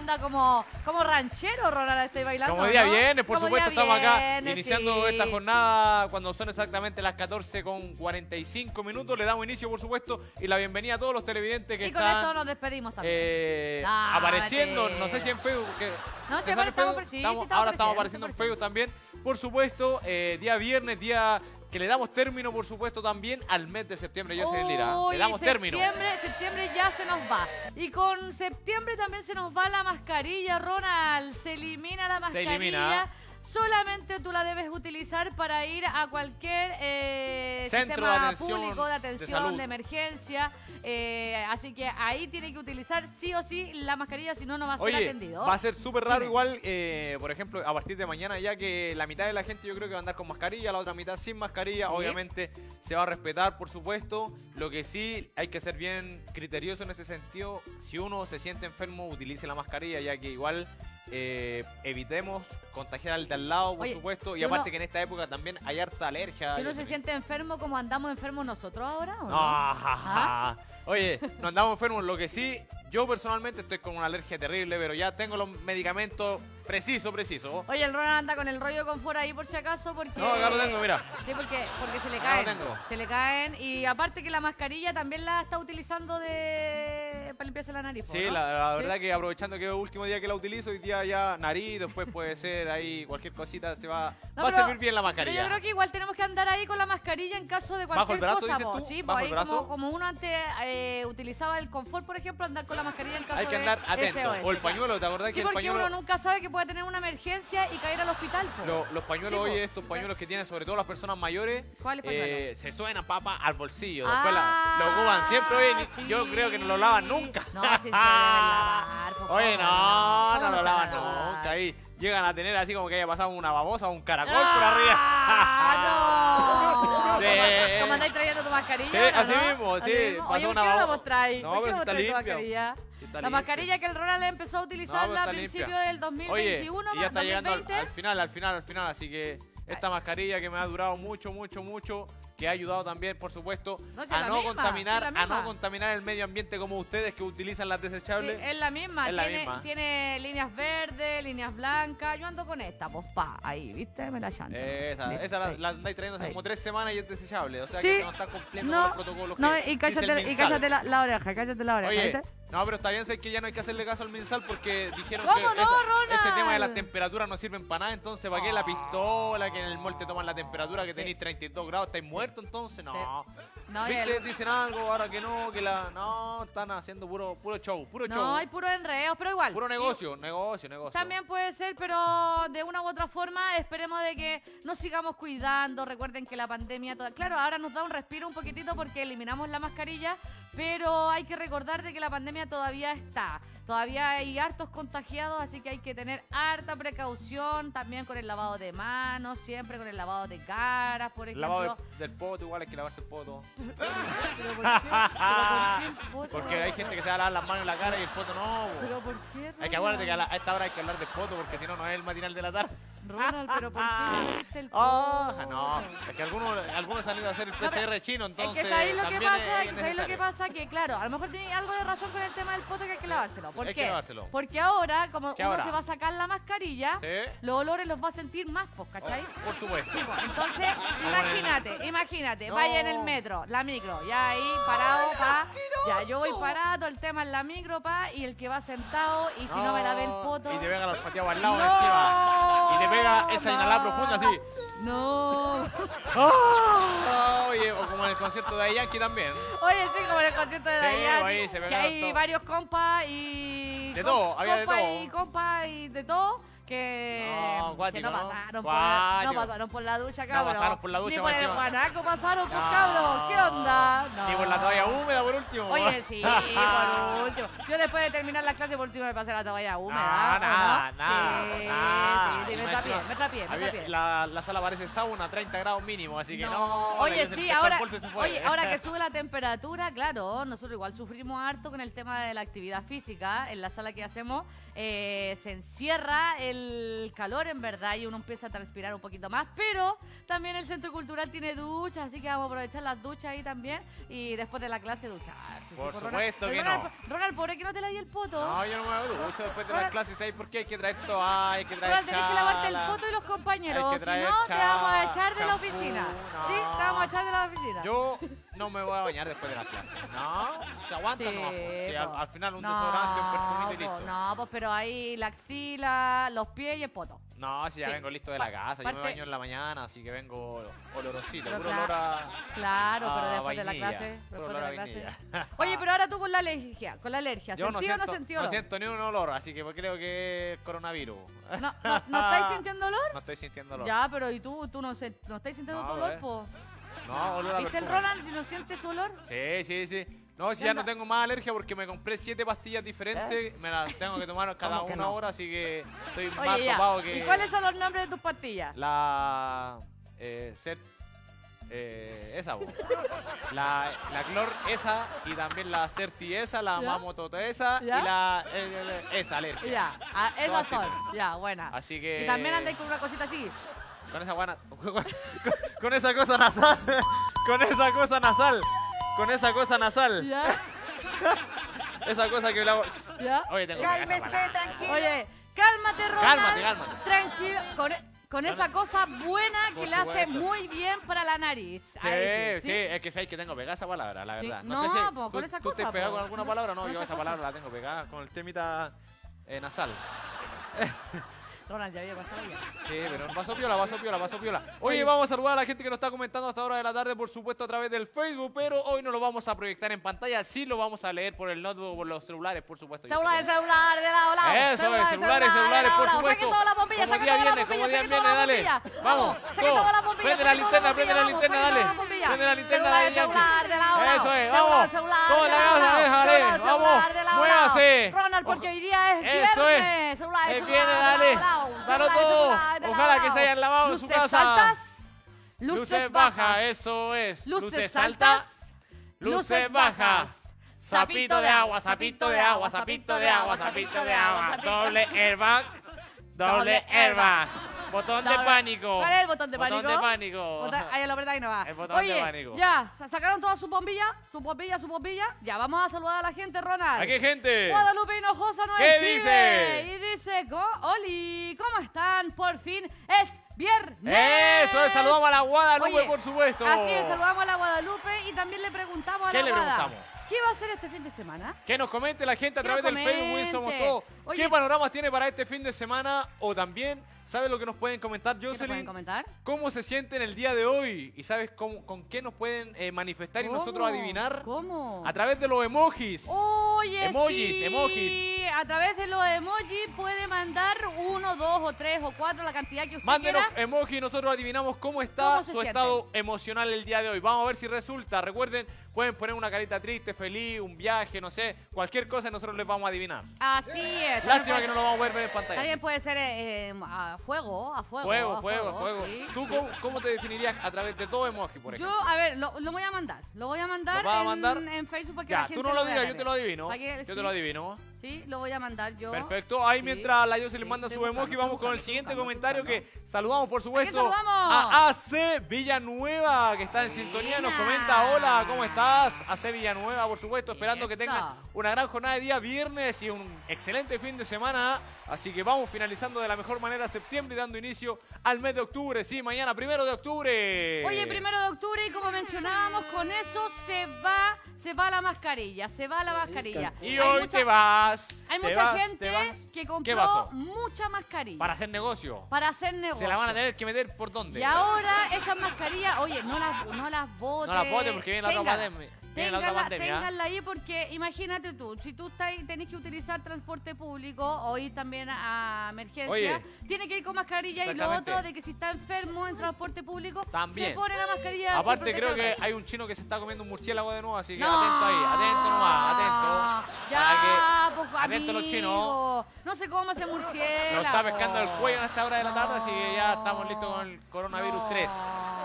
anda como, como ranchero, Ronald, estoy bailando. Como día ¿no? viernes, por Como supuesto, estamos acá iniciando sí. esta jornada cuando son exactamente las 14 con 45 minutos. Le damos inicio, por supuesto, y la bienvenida a todos los televidentes que Y con están esto nos despedimos también. eh, apareciendo, no sé si en Facebook. que- No, ¿que ahora están estamos sí, sí, ahora estamos apareciendo, en Facebook también. Por supuesto, eh, día viernes, día que le damos término, por supuesto, también al mes de septiembre. Yo soy Lira. Uy, Le damos término. septiembre, septiembre ya se nos va. Y con septiembre también se nos va la mascarilla, Ronald. Se elimina la Se mascarilla. elimina. Solamente tú la debes utilizar para ir a cualquier eh, Centro sistema de atención público de atención, de, emergencia. eh, así que ahí tiene que utilizar sí o sí la mascarilla, si no, no va a ser atendido. va a ser súper raro igual, eh, por ejemplo, a partir de mañana ya que la mitad de la gente yo creo que va a andar con mascarilla, la otra mitad sin mascarilla, Sí. obviamente se va a respetar, por supuesto. Lo que sí hay que ser bien criterioso en ese sentido, si uno se siente enfermo, utilice la mascarilla, ya que igual eh, evitemos contagiar al de al lado, por Oye, supuesto, si y aparte uno- que en esta época también hay harta alergia. Si uno se siente enfermo como andamos enfermos nosotros ahora, ¿o no? Ah, ja. Oye, no andamos enfermos. Lo que sí, yo personalmente estoy con una alergia terrible, pero ya tengo los medicamentos preciso, preciso. Oye, el Ronald anda con el rollo con fuera ahí por si acaso porque... No, acá lo tengo, mira. Sí, porque, porque se le Acá caen. lo tengo. Se le caen. Y aparte que la mascarilla también la está utilizando de... para limpiarse la nariz. Sí, ¿no? la, la Sí. verdad que aprovechando que es el último día que la utilizo, hoy día ya nariz, después puede ser ahí cualquier cosita, se va, No, va a pero- servir bien la Pero mascarilla. yo creo que igual tenemos que andar ahí con la mascarilla en caso de ¿Bajo cualquier brazo, cosa. dices tú? Sí, pues ¿Bajo ahí el brazo? como, como uno antes eh, utilizaba el confort, por ejemplo, andar con la mascarilla en caso Hay que de andar atento. SOS, o el pañuelo, ¿te acordás Sí, que el porque pañuelo... uno nunca sabe que puede tener una emergencia y caer al hospital. Lo- los pañuelos, Sí, oye, estos pañuelos que tienen sobre todo las personas mayores, ¿Cuáles eh, se suenan papa al bolsillo. Después la- Ah, lo ocupan siempre, ni- yo creo que no lo lavan nunca. No, sí se deben lavar. po, Oye, ¿cómo no, ¿Cómo no lo lavan lavar? nunca. Ahí llegan a tener así como que haya pasado una babosa o un caracol por arriba. ¡Ah, no! Sí. ¿Cómo, andáis trayendo tu mascarilla? Sí, ahora, así no? mismo, Así sí, mismo. pasó Oye, ¿por una qué no? No, ¿Por pero no está mascarilla? Está La mascarilla que el Ronald empezó a No, utilizarla pero a está principios limpia. del 2021, Oye, y ya está llegando al, 2020. al final, al final, al final. Así que esta mascarilla que me ha durado mucho, mucho, mucho, que ha ayudado también, por supuesto, No, si a no misma, contaminar, a no contaminar el medio ambiente como ustedes que utilizan las Sí, desechables. es la misma, Es la tiene, misma. tiene líneas verdes, líneas blancas. Yo ando con esta, pues pa, ahí, ¿viste? Me la llanta. Esa, Listo, esa la, la andáis trayendo hace como tres semanas y es desechable. O sea Sí. que no está cumpliendo No, con los protocolos No, que y cállate, y cállate la, la oreja, cállate la oreja, Oye, ¿viste? No, pero está bien, sé que ya no hay que hacerle caso al mensal porque dijeron ¿Cómo que no, esa- Ronald? ese tema de las temperaturas no sirven para nada, entonces ¿para qué la Ah. pistola? Que en el mall te toman la temperatura, que Sí. tenéis 32 grados, estáis muertos, entonces no. No, ¿Viste? el- Dicen algo, ahora que no, que la... No, están haciendo puro, puro show, puro show. no, hay puros enredos, pero igual. Puro negocio, negocio, negocio. También puede ser, pero de una u otra forma esperemos de que nos sigamos cuidando. Recuerden que la pandemia, toda... claro, ahora nos da un respiro un poquitito porque eliminamos la mascarilla, pero hay que recordar de que la pandemia todavía está. Todavía hay hartos contagiados, así que hay que tener harta precaución también con el lavado de manos, siempre con el lavado de caras, por El ejemplo. lavado del, del poto, igual hay que lavarse el poto. ¿Pero por qué? ¿Pero por qué? Porque hay gente que se va a lavar las manos y la cara y el poto no. bo. ¿Pero por qué? Hay que acuérdate que a, la- a esta hora hay que hablar de poto porque si no, no es el matinal de la tarde. Ronald, ¿pero por qué el Ah, poto? no, es que algunos, algunos ido a hacer el PCR chino, Es entonces. que sabéis lo que pasa, es que sabéis lo que pasa que claro, a lo mejor tenéis algo de razón con el tema del poto que hay que lavárselo. ¿Por Hay qué? que lavárselo. Porque ahora, como ¿Qué uno ahora? se va a sacar la mascarilla, Sí. los olores los va a sentir más, pues, ¿cachai? Por supuesto. Sí, pues, entonces, imagínate, imagínate, No. vaya en el metro, la micro, ya ahí parado, pa, ya yo voy parado, el tema en la micro, pa, y el que va sentado, y si no, me lavé el poto. Y te pega los pateados al lado ¡No! encima. Y te pega esa inhalada profunda así. No. Ah, Oye, o como en el concierto de Yankee también. Oye, sí, como en el concierto de Sí, que hay todo. varios compas y... De todo, había de compas todo. y compas y de todo que No, que no ¿no? pasaron, por, la- no pasaron por la ducha, No cabrón. pasaron por la ducha, Ni por el guanaco pasaron, pues, No. cabrón. ¿Qué onda? No. Ni por la toalla húmeda por último. Oye, sí, por último. Yo después de terminar la clase, por último me pasé la toalla húmeda. Nada, ¿o no? nada, nada, Sí, nada. sí, sí, Y me trapié, encima, me trapié, me había- trapié. La, la sala parece sauna, 30 grados mínimo, así que no. No, oye, sí, ahora, oye, ahora que sube la temperatura, claro, nosotros igual sufrimos harto con el tema de la actividad física. En la sala que hacemos eh, se encierra el calor, en verdad, y uno empieza a transpirar un poquito más, pero también el centro cultural tiene duchas, así que vamos a aprovechar las duchas ahí también y después de la clase ducharse. Por pues, supuesto Ronald, que Ronald, no. Ronald, pobre que no te la di el poto. No, yo no me hago ducha después de las Ronald- clases. ¿Sabes por qué? Hay que traer toalla, hay que traer Ronald, tenés que lavarte el poto y los compañeros, si no te vamos a cha- echar de la oficina. no. Sí, te vamos a echar de la oficina. Yo no me voy a bañar después de las clases. No, se aguanta Sí, al, final un No, desodorante, un y listo. No, pues pero ahí la axila, los pies y el poto. No, si ya Sí. vengo listo de la casa. Yo me baño en la mañana, así que vengo olorosito. Pero Puro olor a... Claro, pero después de la clase. puro Después olor de a la clase. Oye, pero ahora tú con la alergia, con la alergia, Yo no ¿sentido o no sentido no olor? siento ni un olor, así que creo que es coronavirus. No, no, ¿no estáis sintiendo olor? No estoy sintiendo olor. Ya, pero ¿y tú? ¿Tú no, se- no estáis sintiendo No, tu olor, bebé. Po? No, olor a ¿Viste el perfume. Ronald si no siente su olor? Sí, sí, sí. No, si ¿Qué ya no tengo más alergia porque me compré siete pastillas diferentes, me las tengo que tomar cada ¿Cómo que una no? hora, así que estoy más Oye, ya. topado que... ¿Y cuáles son los nombres de tus pastillas? La... Eh, ser... Eh, esa, bo. La, la Clor esa y también la Certi esa, la ¿Ya? Mamotota esa ¿Ya? y la... eh, eh, esa, alergia. Ya, ah, esas Todas son. Ya, buena. Así que... Y también andáis con una cosita así. Con esa buena. Con, con esa cosa nasal. Con esa cosa nasal. Con esa cosa nasal. ¿Ya? Esa cosa que hablamos. ¿Ya? Oye, tengo Cálmese, tranquilo. Oye, cálmate, Ronald. Cálmate, cálmate. Tranquilo. Con, con esa cosa buena que le hace muy bien para la nariz. Sí, Ahí sí, es que sabéis que tengo pegada esa palabra, la Sí. verdad. No, sé si po, tú, con esa tú te cosa, has pegado po. con alguna palabra, no, Con yo esa esa cosa. palabra la tengo pegada con el temita eh, nasal. Ronald, ya había pasado ya. Sí, pero vaso piola, vaso piola, vaso piola. Oye, vamos a saludar a la gente que nos está comentando hasta ahora de la tarde, por supuesto, a través del Facebook, pero hoy no lo vamos a proyectar en pantalla, sí lo vamos a leer por el notebook, por los celulares, por supuesto. yo sé Celular, que- celular, de lado a lado. Eso es, celulares, de celulares, a por supuesto. Bombillas, día saquen todas las viernes, dale. bombillas. Vamos, saquen todo. todas las bombillas. Prende la linterna, prende la linterna, dale. Bombillas. Prende la linterna, Celular, Yankee. celular, de lado a lado. Eso es, Celular, vamos. celular, Todo de la lado a casa, lado. déjale, Celular, vamos. celular, de. Muévase. Ronald, porque hoy día es Eso es. viernes. Celular, Es celular, viernes, de dale. Dalo Celular, todo. celular, de Ojalá que se hayan lavado en su Luces casa. altas, Luces bajas, eso es. Luces altas. altas, Luces bajas. Sapito de agua, sapito de agua, sapito de agua, sapito de agua. Doble airbag. Doble airbag. Botón de pánico. ¿Cuál es el botón de pánico? Botón de pánico. Ahí lo apretáis y no va. El botón de Oye, pánico. ya, sa- sacaron todas sus bombillas, sus bombillas, sus bombillas. Ya, vamos a saludar a la gente, Ronald. Aquí, gente. Guadalupe Hinojosa nos ¿Qué escribe dice? Y dice, "Go- Oli, ¿cómo están? Por fin es viernes. Eso es, saludamos a la Guadalupe, Oye, por supuesto. Así es, saludamos a la Guadalupe y también le preguntamos a ¿Qué la le Guada, preguntamos? ¿Qué va a hacer este fin de semana? Que nos comente la gente a Que través del Facebook, Somos. Todos. Oye. ¿Qué panoramas tiene para este fin de semana? O también, ¿sabes lo que nos pueden comentar, ¿Qué nos pueden Jocelyn? comentar? ¿Cómo se sienten el día de hoy? ¿Y sabes cómo, con qué nos pueden eh, manifestar y nosotros adivinar? ¿Cómo? A través de los emojis. Oye, Emojis, sí. emojis. A través de los emojis puede mandar uno, dos o tres o cuatro, la cantidad que usted Mándenos quiera. emojis y nosotros adivinamos cómo está ¿Cómo su sienten? estado emocional el día de hoy. Vamos a ver si resulta. Recuerden, pueden poner una carita triste, feliz, un viaje, no sé, cualquier cosa y nosotros les vamos a adivinar. Así es. Lástima que no lo vamos a poder ver en pantalla. También puede ser eh, eh, a fuego, a fuego. Fuego, a fuego, fuego. sí, ¿Tú cómo, cómo te definirías a través de dos emojis, por ejemplo? Yo, a ver, lo, lo voy a mandar. Lo voy a mandar, ¿Lo vas a en, mandar? en Facebook para que Ya, la gente tú no lo digas, yo te lo adivino. Que- Yo sí, te lo adivino. Sí, lo voy a mandar yo. Perfecto. Ahí Sí, mientras la Jocelyn sí, manda estoy su emoji, vamos con el siguiente comentario buscando. que saludamos, por supuesto, saludamos? a AC Villanueva, que está en sintonía. Nos comenta, hola, ¿cómo estás? AC Villanueva, por supuesto, esperando que tengan una gran jornada de día viernes y un excelente fin de semana. Así que vamos finalizando de la mejor manera septiembre y dando inicio al mes de octubre. Sí, mañana, primero de octubre. Oye, primero de octubre y como mencionábamos, con eso se va, se va la mascarilla, se va la mascarilla. Y Hay hoy mucha- te vas. Hay te mucha vas, gente te vas. que ¿Qué compró pasó? mucha mascarilla Para hacer negocio. para hacer negocio. Se la van a tener que meter por dónde. Y ahora esas mascarillas, oye, no las, no las botes. No las botes porque viene la otra pandemia. Ténganla ahí porque imagínate tú, si tú estás, tenés que utilizar transporte público o ir también a emergencia, Oye. tiene que ir con mascarilla y lo otro de que si está enfermo en transporte público, También. se pone la mascarilla. Aparte se creo que hay un chino que se está comiendo un murciélago de nuevo, así que No. atento ahí, atento nomás, atento. Ya, pues atento los chinos. No sé cómo se murciélago. Nos está pescando el cuello a esta hora de la tarde, así que ya estamos listos con el coronavirus No. 3.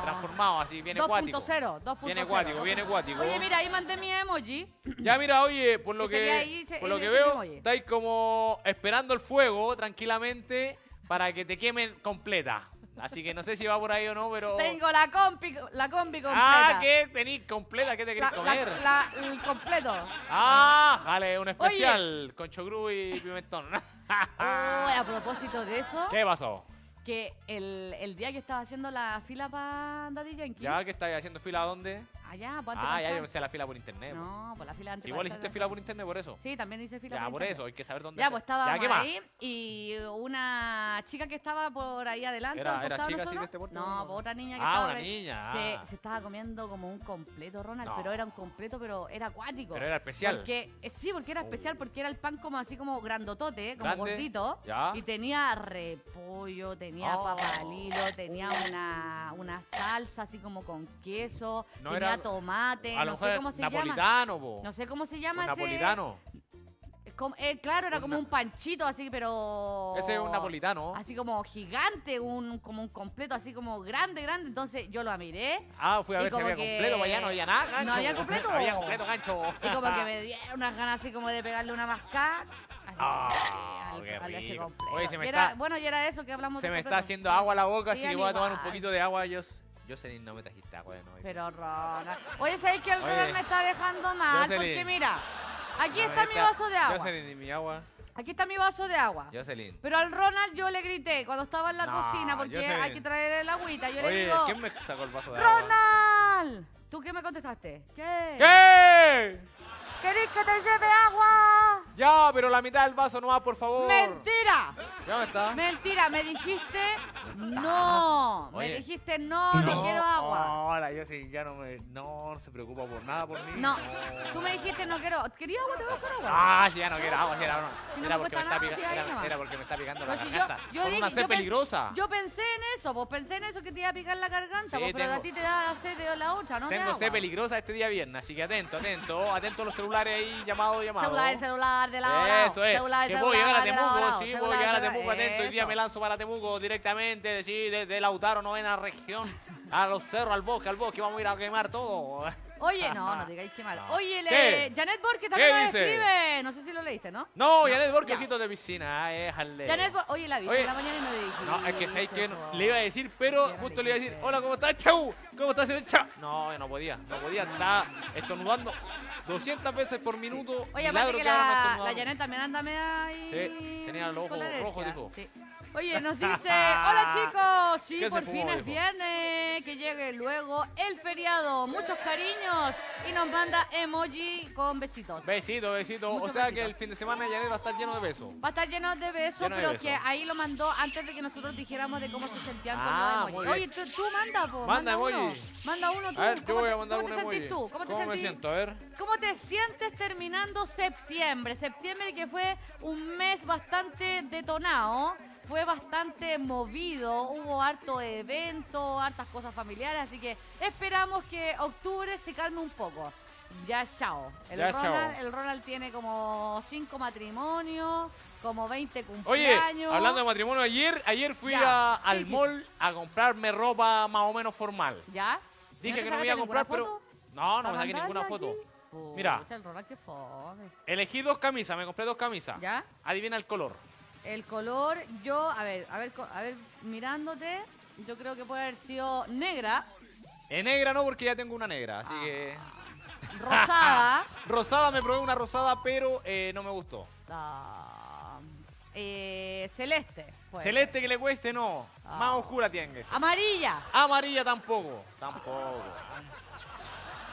Transformado, así, viene cuático. 2.0, 2.0. Viene cuático, viene cuático. Oye, mira, ahí mandé mi emoji. Ya mira, oye, por lo Que ahí, por lo que veo, oye. estáis como esperando el fuego tranquilamente para que te quemen completa. Así que no sé si va por ahí o no, pero. Tengo la compi, la combi completa. Ah, ¿qué tenís completa? ¿Qué te la- comer? la- el completo. Ah, jale, un especial con chocrú y pimentón. Oh, a propósito de eso, ¿Qué pasó? Que el, el día que estaba haciendo la fila para Daddy Yankee, ¿Ya que estáis haciendo fila a dónde? allá, pues, Ah, ya yo pensé la fila por internet. po. No, por la fila antes. Igual hiciste fila por internet por eso. Sí, también hice fila Ya, por internet. eso, hay que saber dónde Ya, se- pues estábamos ¿Ya qué más? ahí y una chica que estaba por ahí adelante. Era- al era costado chica así de nosotros, este porte, No, ¿no? pues otra niña que Ah, estaba una ahí, niña. Se, ah. se estaba comiendo como un completo, Ronald, No. pero era un completo, pero era acuático. Pero era especial. Porque, eh, sí, porque era especial, Oh. porque era el pan como así como grandotote, como Grande, gordito. ya. Y tenía repollo, tenía Oh. papalilo, tenía una, una salsa así como con queso, No tenía era- tomate, A no sé cómo se llama. napolitano, po. No sé cómo se llama ese. napolitano. Como- eh, claro, era Un como un panchito así, pero. Ese es un napolitano. Así como gigante, un, como un completo, así como grande, grande. Entonces yo lo miré Ah, fui a ver si había que- completo, para allá no había nada, gancho. ¿No había completo? había completo, gancho. y como que me dieron unas ganas así como de pegarle una mascada. Ah, completo. Oye, se me era- está- bueno, y era eso que hablamos Se de me está haciendo agua la boca, Sí, así que voy a tomar un poquito de agua. Yo, Jocelyn, no me trajiste agua de nuevo. Pero Ronald. Oye, ¿sabes que el Ronald me está dejando mal? Porque mira, aquí está mi vaso de agua. Jocelyn, y mi agua. Aquí está mi vaso de agua. Jocelyn. Pero al Ronald yo le grité cuando estaba en la No, cocina porque Jocelyn. hay que traer el agüita. Yo le Oye, digo, ¿quién me sacó el vaso de agua? ¡Ronald! ¿Tú qué me contestaste? ¿Qué? ¿Qué? ¿Querés que te lleve agua? Ya, pero la mitad del vaso no va, por favor. ¡Mentira! ¿Ya dónde está? Mentira, me dijiste no. Me dijiste no, no quiero agua. Ahora, yo sí, ya no me. No, no se preocupa por nada por mí. No, tú me dijiste no quiero. ¿Quería agua? Te voy a buscar agua. Ah, sí, ya no quiero agua, sí, era, no. Si no era porque cuesta me está nada, pica- era, nomás. era porque me está picando la si yo- garganta. yo dije- una sed yo peligrosa. Yo pensé en eso, vos pensé en eso que te iba a picar la garganta, Sí, vos, pero tengo- a ti te da sed de la otra, ¿no? Tengo sed peligrosa este día viernes, así que atento, atento, atento a los celulares ahí, llamado, llamado. Celular, celular, de lado a lado. Eso es, Celular, que celular, puedo llegar a de a Temuco, sí, puedo Celular, llegar a Temuco, atento, hoy día me lanzo para Temuco directamente, sí, desde Lautaro, novena región, a los cerros, al bosque, al bosque, vamos a ir a quemar todo. Oye, no, no digáis que mal. Oye, le, ¿Qué? Janet Borges ¿Qué también nos dice? escribe. No sé si lo leíste, ¿no? No, Janet Borges, ya. ojitos de piscina, déjale. Janet Borges, oye, la vi Oye. en la mañana y le dije. No, es que sabéis que no- le iba a decir, pero Ya no justo le le iba a decir, hiciste. hola, ¿cómo estás, chau? ¿Cómo estás, señor Chau? No, yo no podía, no podía, estaba estornudando 200 veces por minuto. Oye, Milagro aparte que ahora no la, estornudaba. la Janet también anda media ahí. Sí, tenía el ojo con alergia. rojo, dijo. Sí. Oye, nos dice, hola chicos, sí, ¿Qué se por fumó, fin es dijo? viernes, que llegue luego el feriado, muchos cariños y nos manda emoji con besitos. Besito, besito. O sea que el fin de semana Janet va a estar lleno de besos. Va a estar lleno de besos, Lleno de pero besos. que ahí lo mandó antes de que nosotros dijéramos de cómo se sentían con Ah, los muy emojis. Oye, tú, tú manda, po, Manda uno. emoji. Manda uno tú. A ver, yo ¿Cómo voy a mandar ¿Cómo un te emoji. sentís tú? ¿Cómo te me siento? A ver. ¿Cómo te sientes terminando septiembre? Septiembre que fue un mes bastante detonado, fue bastante movido, hubo harto evento, hartas cosas familiares, así que esperamos que octubre se calme un poco. Ya chao. El, Ya Ronald, chao. el Ronald tiene como cinco matrimonios, como 20 Oye, cumpleaños. hablando de matrimonio, ayer, ayer fui a- ¿qué al mall a comprarme ropa más o menos formal. ¿Ya? Dije que no me iba a comprar, pero. foto? No, no ¿Para me saqué ninguna foto. Mira. El Ronald qué. Elegí dos camisas, me compré dos camisas. ¿Ya? Adivina el color. El color, yo, a ver, a ver, a ver, mirándote, yo creo que puede haber sido negra, En negra no, porque ya tengo una negra, así Ah. que. rosada, Rosada, me probé una rosada, pero eh, no me gustó. ah, eh, celeste, pues. Celeste que le cueste, no. Ah. Más oscura tiene que ser. amarilla. Amarilla tampoco. Tampoco.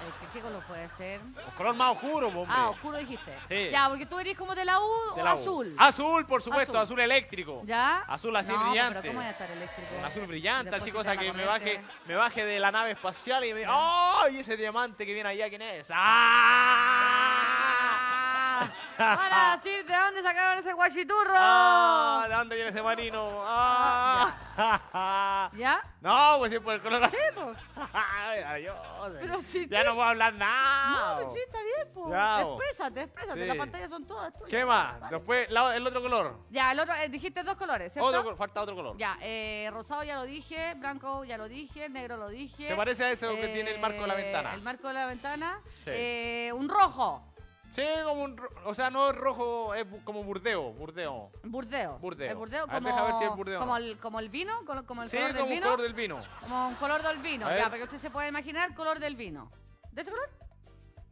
Eh, ¿qué, qué color puede ser? Un color más oscuro, hombre. Ah, oscuro dijiste. Sí. Ya, porque tú eres como de la U De o la U. azul. Azul, por supuesto, Azul. azul, eléctrico. ¿Ya? Azul así no, brillante. pero ¿cómo voy a estar eléctrico? Azul brillante, Después así cosa que me baje, me baje de la nave espacial y me ¡Ay! ese diamante que viene allá, ¿quién es? ¡Ah! Para decir de dónde sacaron ese guachiturro. ¡Ah! ¿De dónde viene ese marino? ¡Ah! ¿Ya? no, pues sí, por el color azul. pues. Ay, adiós. Pero si ya te- no puedo hablar nada. No, pues sí, está bien. Ya, po. Exprésate, exprésate. Sí. Las pantallas son todas tuyas. ¿Qué más? Vale. Después, la- el otro color. Ya, el otro, eh, dijiste dos colores, ¿cierto? Otro, col- falta otro color. Ya, eh, rosado ya lo dije, blanco ya lo dije, negro lo dije. Se parece a ese que tiene el marco de la Eh, ventana. El marco de la ventana. Sí. Eh, un rojo. Sí, como un. ro- O sea, no es rojo, es como burdeo. Burdeo. Burdeo. Burdeo. El burdeo A ver, como, deja ver si es burdeo como, el, como el vino, como, como el Sí, color como del un vino. color del vino. Como un color del vino, ya, ver. para que usted se pueda imaginar el color del vino. ¿De ese color?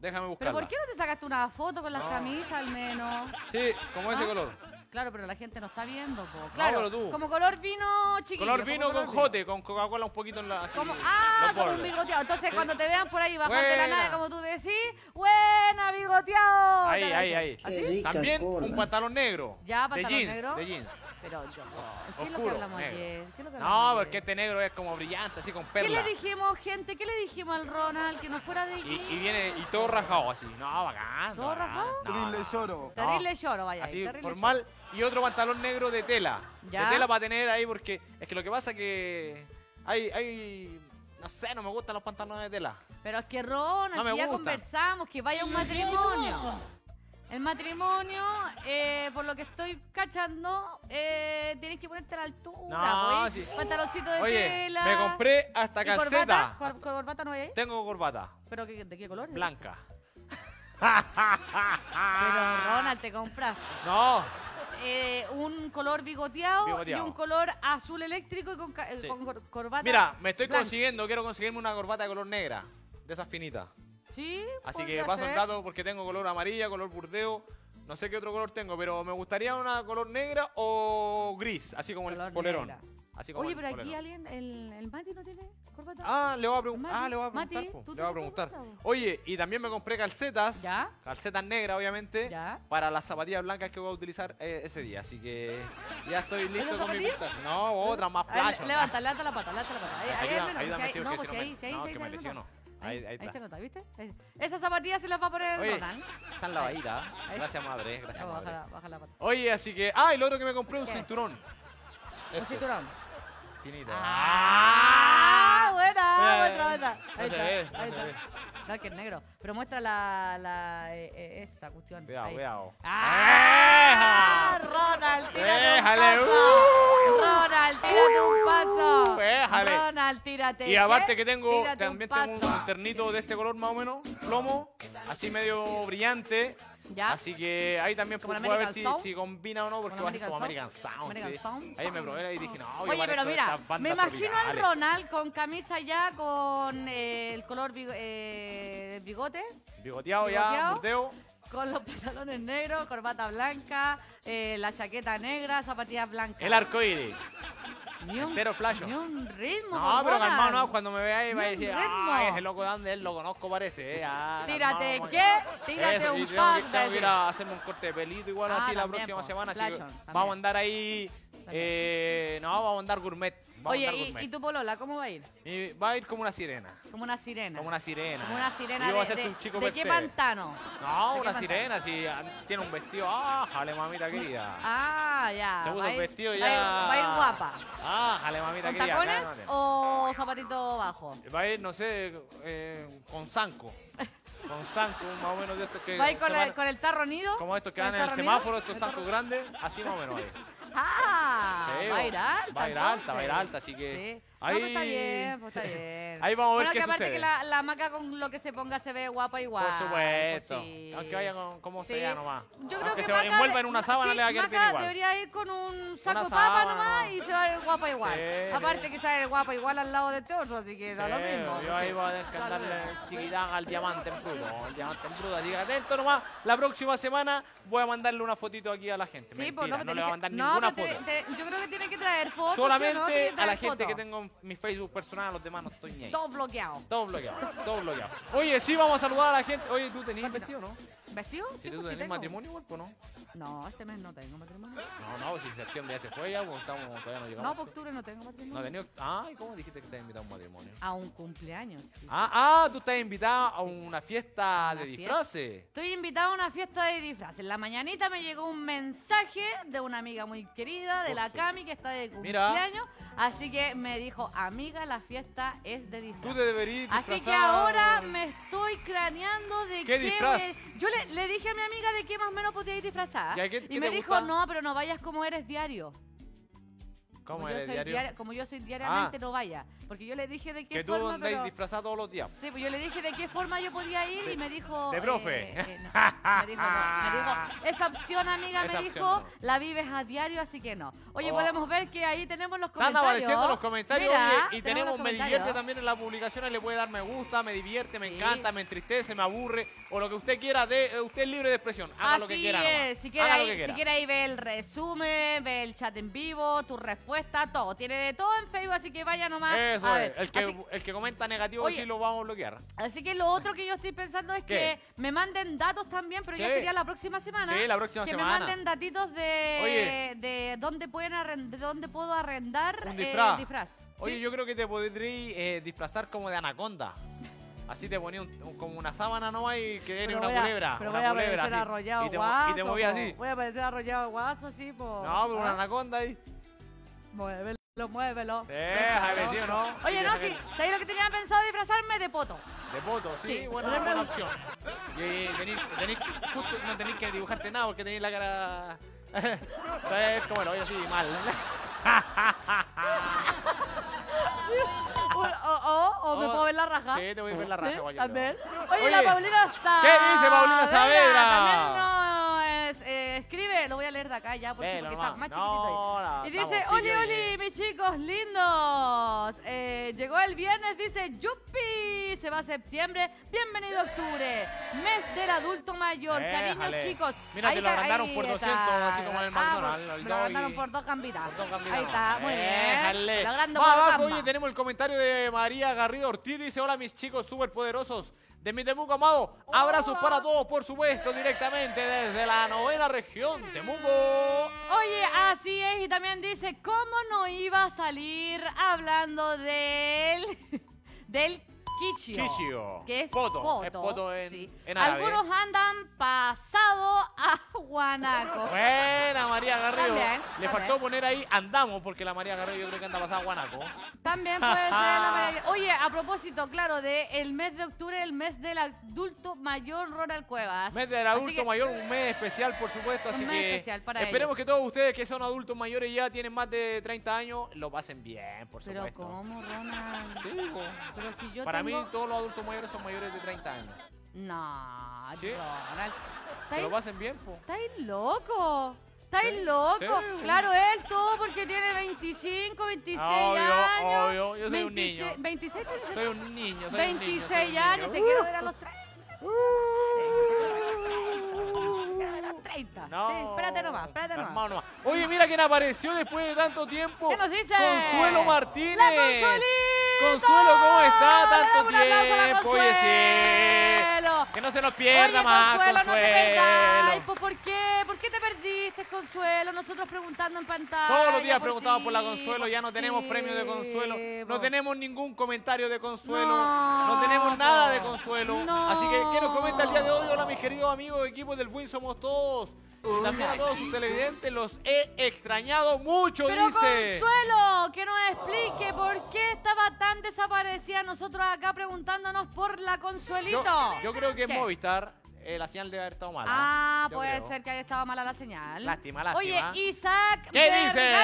Déjame ¿Pero buscarla. por qué no te sacaste una foto con las No. camisas al menos? Sí, como ese ¿Ah? color. Claro, pero la gente no está viendo, po. Claro, pero tú. como color vino chiquillo. Color vino color con vino. jote, con Coca-Cola un poquito en la. así, Como, ah, como un bigoteado. Entonces, cuando te vean por ahí bajar de la nave, como tú decís, ¡buena, bigoteado! Ahí, ahí, ahí. ¿Así? Rica También un pantalón negro. Ya, de pantalón jeans, negro. De jeans. Pero yo, ¿qué es lo que hablamos negro. ayer? ¿Qué es lo que No, porque este negro es como brillante, así con ¿Qué perla. le dijimos, gente? ¿Qué le dijimos al Ronald? Que no fuera de Y, aquí. y viene y todo rajado así. No, bacán. ¿Todo bacán. rajado? No, Terrible no. lloro. Terrible lloro, vaya. Así, formal. Y otro pantalón negro de tela. Ya. De tela para tener ahí, porque es que lo que pasa que hay, hay, no sé, no me gustan los pantalones de tela. Pero es que Ronald, No si ya conversamos, que vaya a un matrimonio. El matrimonio, eh, por lo que estoy cachando, eh, tienes que ponerte a la altura. No, pues, sí. Pantaloncito de Oye, tela. me compré hasta ¿Y corbata? calceta. ¿Cor- ¿Corbata no hay? Tengo corbata, ¿Pero qué- de qué color? blanca. Pero Ronald, te compraste No, eh, un color bigoteado, Bigoteado. y un color azul eléctrico y con, ca- eh, Sí. con cor- corbata. mira, me estoy blanca. consiguiendo, quiero conseguirme una corbata de color negra, de esas finitas. Sí, Así que paso el dato porque tengo color amarilla, color burdeo, no sé qué otro color tengo, pero me gustaría una color negra o gris, así como Color el polerón. negra. Así como Oye, pero aquí alguien, el, el Mati no tiene corbata. Ah, le voy a, pregun- ah, le voy a preguntar. po, ¿tú le voy a preguntar. corbata, Oye, y también me compré calcetas. ¿Ya? Calcetas negras, obviamente. ¿Ya? Para las zapatillas blancas que voy a utilizar eh, ese día. Así que ya estoy listo con mi vintage. No, otras más levanta, levanta la pata, levanta la pata. Ahí, ahí ahí- ahí. Ahí, Ahí- ahí ahí está. se nota, ¿viste? Ahí. Esas zapatillas se las va a poner Oye, Ronald. están lavaditas. Ahí. Gracias, madre. Gracias, madre. baja la. Oye, así que. Ah, y lo otro que me compré un cinturón. Un Este, cinturón. finito. ¡Ah! Ahí está, ahí está. No, que es negro. Pero muestra la, la, eh, eh, esta cuestión. Cuidado, ahí. cuidado. ¡Ah! Ronald, tírate Déjale, un paso. uh. Ronald, tírate un paso. Déjale. Ronald, tírate. Y aparte ¿qué? que tengo, Tírate un también tengo un ternito de este color más o menos, plomo, así medio brillante. ¿Ya? Así que ahí también ¿Como puedo ver si, combina o no, porque ¿Como va como American Sound. American sí. Sound. Ahí me probé y dije, no, Oye, pero mira, me imagino al. Ronald con camisa ya, con eh, el color bigo- eh, bigote, Bigoteado ya, burdeo. con los pantalones negros, corbata blanca, eh, la chaqueta negra, zapatillas blancas. El arco iris. Ni un, entero flash. Ni un ritmo. No, pero calmado, no, cuando me vea ahí va a decir, ay, ese loco de Andes, lo conozco parece. Eh. Ah, Tírate, calmado, ¿qué? Tírate Eso, un tengo que, pack. tengo que ir a hacerme un corte de pelito igual Ah, así la próxima po. semana. Así que vamos a andar ahí. Eh, no, vamos a andar gourmet. Vamos Oye, ¿y, gourmet. y tu polola cómo va a ir? Y va a ir como una sirena. Como una sirena. Como una sirena. Como una sirena Y yo voy a de, ser de- su chico ¿de per qué pantano? No, ¿De qué una pantano? sirena, si ah, tiene un vestido. Ah, jale, mamita querida. Ah, ya. Se puso va a el ir- vestido va a ya. ir- Va a ir guapa. Ah, jale, mamita ¿Con querida. tacones acá no o zapatito bajo? Va a ir, no sé, eh, con zanco. Con zanco, más o menos de estos que. ¿Va a ir con, se la- van- con el tarro nido? como estos que ¿Con van en el tarro semáforo, estos ¿El tarro- zancos grandes, así más o menos va a ir. Ah, Sí, va a ir alta. Va a ir alta, va a ir entonces. alta, así que. Sí. No, pues está bien, pues está bien. Ahí vamos a ver bueno, qué que aparte sucede. que la, la maca con lo que se ponga se ve guapa igual. Por supuesto. pues sí. Aunque vaya con, como Sí. sea nomás. Yo creo Aunque que se Maca envuelva en una sábana sí, le va a quedar Maca igual. debería ir con un saco de papa nomás no. y se va a ver guapa igual. Aparte que ver guapa igual al lado de otro, así que da lo mismo. Yo ahí voy a mismo. chiquitán al diamante en bruto. El diamante en bruto. Así que atento nomás. La próxima semana voy a mandarle una fotito aquí a la gente. Sí, Mentira, pues no, no, le voy a mandar ninguna pero foto. yo creo que tiene que traer fotos. Solamente a la gente que tengo en mi Facebook personal, a los demás no estoy ni ahí. Todo bloqueado. Todo bloqueado, todo bloqueado. Oye, sí, vamos a saludar a la gente. Oye, ¿tú tenías vestido, no? ¿Vestido? Si Sí, tú pues sí tenés tengo. matrimonio igual, pues no. No, este mes no tengo matrimonio. No, no, si septiembre ya se fue ya, pues estamos, todavía no llegamos. No, por octubre no tengo matrimonio. No tenía. Ay, ¿cómo dijiste que te invitado a un matrimonio? A un cumpleaños. sí. Ah, ah, tú estás invitada a una fiesta Una de fiesta. disfraces. Estoy invitada a una fiesta de disfraces. En la mañanita me llegó un mensaje de una amiga muy querida, de Por la Cami, que está de Mira. cumpleaños. Así que me dijo, amiga, la fiesta es de Tú disfraces. te deberías Así que disfrazar- ahora me estoy craneando de ¿Qué qué disfraz? me- Yo le, le dije a mi amiga de qué más o menos podía ir disfrazada. ¿Ya qué- y qué me dijo, gusta? no, pero no vayas como eres diario. ¿Cómo como, yo soy diario? diaria- como yo soy diariamente, Ah. no vaya. Porque yo le dije de qué Que tú forma, pero... disfrazado todos los días. Sí, pues yo le dije de qué forma yo podía ir y me dijo... de profe. eh, eh, no, me, dijo no, me dijo, esa opción, amiga, Esa me opción dijo, no. la vives a diario, así que no. Oye, Oh. podemos ver que ahí tenemos los Están comentarios. apareciendo los comentarios Mira, oye, y tenemos me divierte también en las publicaciones, le puede dar me gusta, me divierte, me Sí. encanta, me entristece, me aburre, o lo que usted quiera, de, eh, usted es libre de expresión, haga lo que quiera. es, si quiere, ahí, que si quiera. quiere ahí ver el resumen, ver el chat en vivo, tu respuesta, todo. Tiene de todo en Facebook, así que vaya nomás Eso a es, ver. el que, Así, el que comenta negativo Oye, sí lo vamos a bloquear. así que lo otro que yo estoy pensando es ¿Qué? que me manden datos también, pero ya Sí. sería la próxima semana. Sí, la próxima que semana. me manden datitos de, Oye. de dónde pueden de dónde puedo arrendar Un eh, disfraz. disfraz. Oye, ¿Sí? yo creo que te podrías eh, disfrazar como de anaconda. Así te ponía un- un- como una sábana nomás y que Pero una a- culebra. Pero una voy a culebra parecer así. arrollado y te, guaso. y te movías así. Voy a parecer arrollado guaso así, po. No, pero una ¿Ah? anaconda ahí. Muévelo, muévelo. ¿sí o no? Oye, no, sí. ¿Sabes lo que tenía pensado disfrazarme de poto? De poto, sí, Sí. buena, buena opción. Y tenéis, tenéis, justo no tenéis que dibujarte nada porque tenéis la cara. es como lo voy así, mal. O, o, o, o me Oh, puedo ver la raja. Sí, te voy a ver la raja. Oye, Oye, la Paulina Saavedra. ¿qué dice Paulina Saavedra? También no es, eh, escribe, lo voy a leer de acá ya porque, está más chiquitito Y dice, Oli, Oli, mis chicos lindos. Eh, llegó el viernes, dice, Yupi, se va septiembre. Bienvenido octubre, mes del adulto mayor. Cariños, Déjale. chicos. Mira, Ahí te lo está, arrendaron por está. 200, así como en el Ah, McDonald's, por- me lo arrendaron por dos cambitas. Por dos Ahí está, muy Déjale. bien. Logrando abajo, gamba. oye, tenemos el comentario de María Garrido Ortiz. Dice, hola mis chicos súper poderosos de mi Temuco amado. Abrazos para todos, por supuesto, directamente desde la novena región, Temuco. Oye, así es, y también dice, ¿cómo no iba a salir hablando del, del quichio? Quichio. Que es Poto, poto. es poto en- sí. en árabe. Algunos andan pasado a guanaco. Buena María Garrido. También, Le también. faltó poner ahí andamos, porque la María Garrido yo creo que anda pasada a Guanaco. También puede ser la María- Oye, a propósito, claro, de el mes de octubre, el mes del adulto mayor Ronald Cuevas. Mes del adulto que- mayor, un mes especial, por supuesto. Un Así mes que especial para esperemos ellos. que todos ustedes que son adultos mayores ya tienen más de 30 años, lo pasen bien, por Pero supuesto. ¿cómo, Ronald? Sí. Pero si yo Para tengo... mí, todos los adultos mayores son mayores de 30 años. No, ¿Sí? Ronald. Que lo ¿Estáis pasen bien, po. estáis loco? ¿Estáis Sí, loco? sí. Claro, él todo porque tiene 25, 26 Obvio, años. obvio, yo soy un 26 niño. 26, 26, Soy un niño, soy un niño. soy 26 un años, niño. te quiero ver a los 30. Te quiero ver a los 30. No. Sí, espérate nomás, espérate nomás. Oye, mira quién apareció después de tanto tiempo. ¿Qué nos dice? Consuelo Martínez. ¡La Consuelito! Consuelo, ¿cómo está? Tanto tiempo. Oye, sí. Que no se nos pierda Oye, más, Consuelo, no te perdáis. Pues, ¿Por qué? ¿Por qué te perdiste, Consuelo? Nosotros preguntando en pantalla. Todos los días por preguntamos ti, por la Consuelo, ya no tenemos sí, premio de Consuelo, no po. tenemos ningún comentario de Consuelo, No, no, tenemos nada de. Consuelo. No. Así que, ¿qué nos comenta el día de hoy? Hola, mis queridos amigos, equipo del Win Somos Todos. También a todos sus televidentes, los he extrañado mucho, Pero dice. Consuelo, que nos explique por qué estaba tan desaparecida nosotros acá preguntándonos por la Consuelito. Yo, yo creo que ¿Qué? Movistar eh, la señal debe haber estado mala. Ah, Yo puede creo. ser que haya estado mala la señal. Lástima, lástima. Oye, Isaac ¿Qué dice?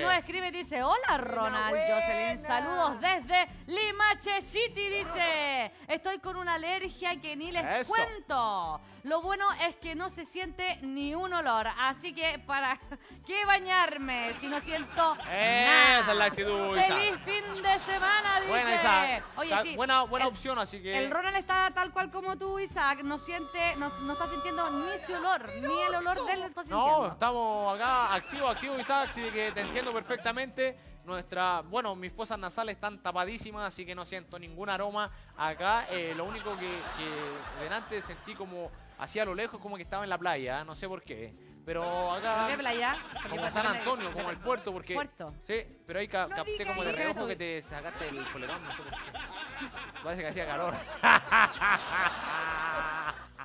Nos escribe y dice, hola Ronald Jocelyn, saludos desde Limache City, dice, estoy con una alergia que ni les Eso. cuento. Lo bueno es que no se siente ni un olor, así que para qué bañarme si no siento nada. Esa es la actitud, Isaac. Feliz fin de semana, dice. Buena, Isaac. Oye, sí. buena buena el- opción, así que. el Ronald está tal cual como tú, Isaac. No siente, no, no está sintiendo ni su olor, ni el olor de él lo está sintiendo. No, estamos acá activo, activo, Isaac, así que te entiendo perfectamente. Nuestra, bueno, mis fosas nasales están tapadísimas, así que no siento ningún aroma acá. Eh, lo único que, que delante sentí como hacia lo lejos, como que estaba en la playa, no sé por qué. Pero acá, ¿Qué playa? como San Antonio, como el puerto, porque. Puerto. Sí, pero ahí ca- capté como de ¿Por qué reojo que te sacaste el polerón, no sé por qué. Parece que hacía calor.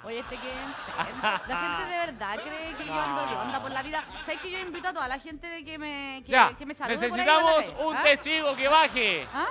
Oye, este que la gente de verdad cree que yo ando de onda por la vida. ¿Sabes que yo invito a toda la gente de que me, que, ya, que me salude por ahí por necesitamos calle? un ¿Ah? testigo que baje. ¿Ah?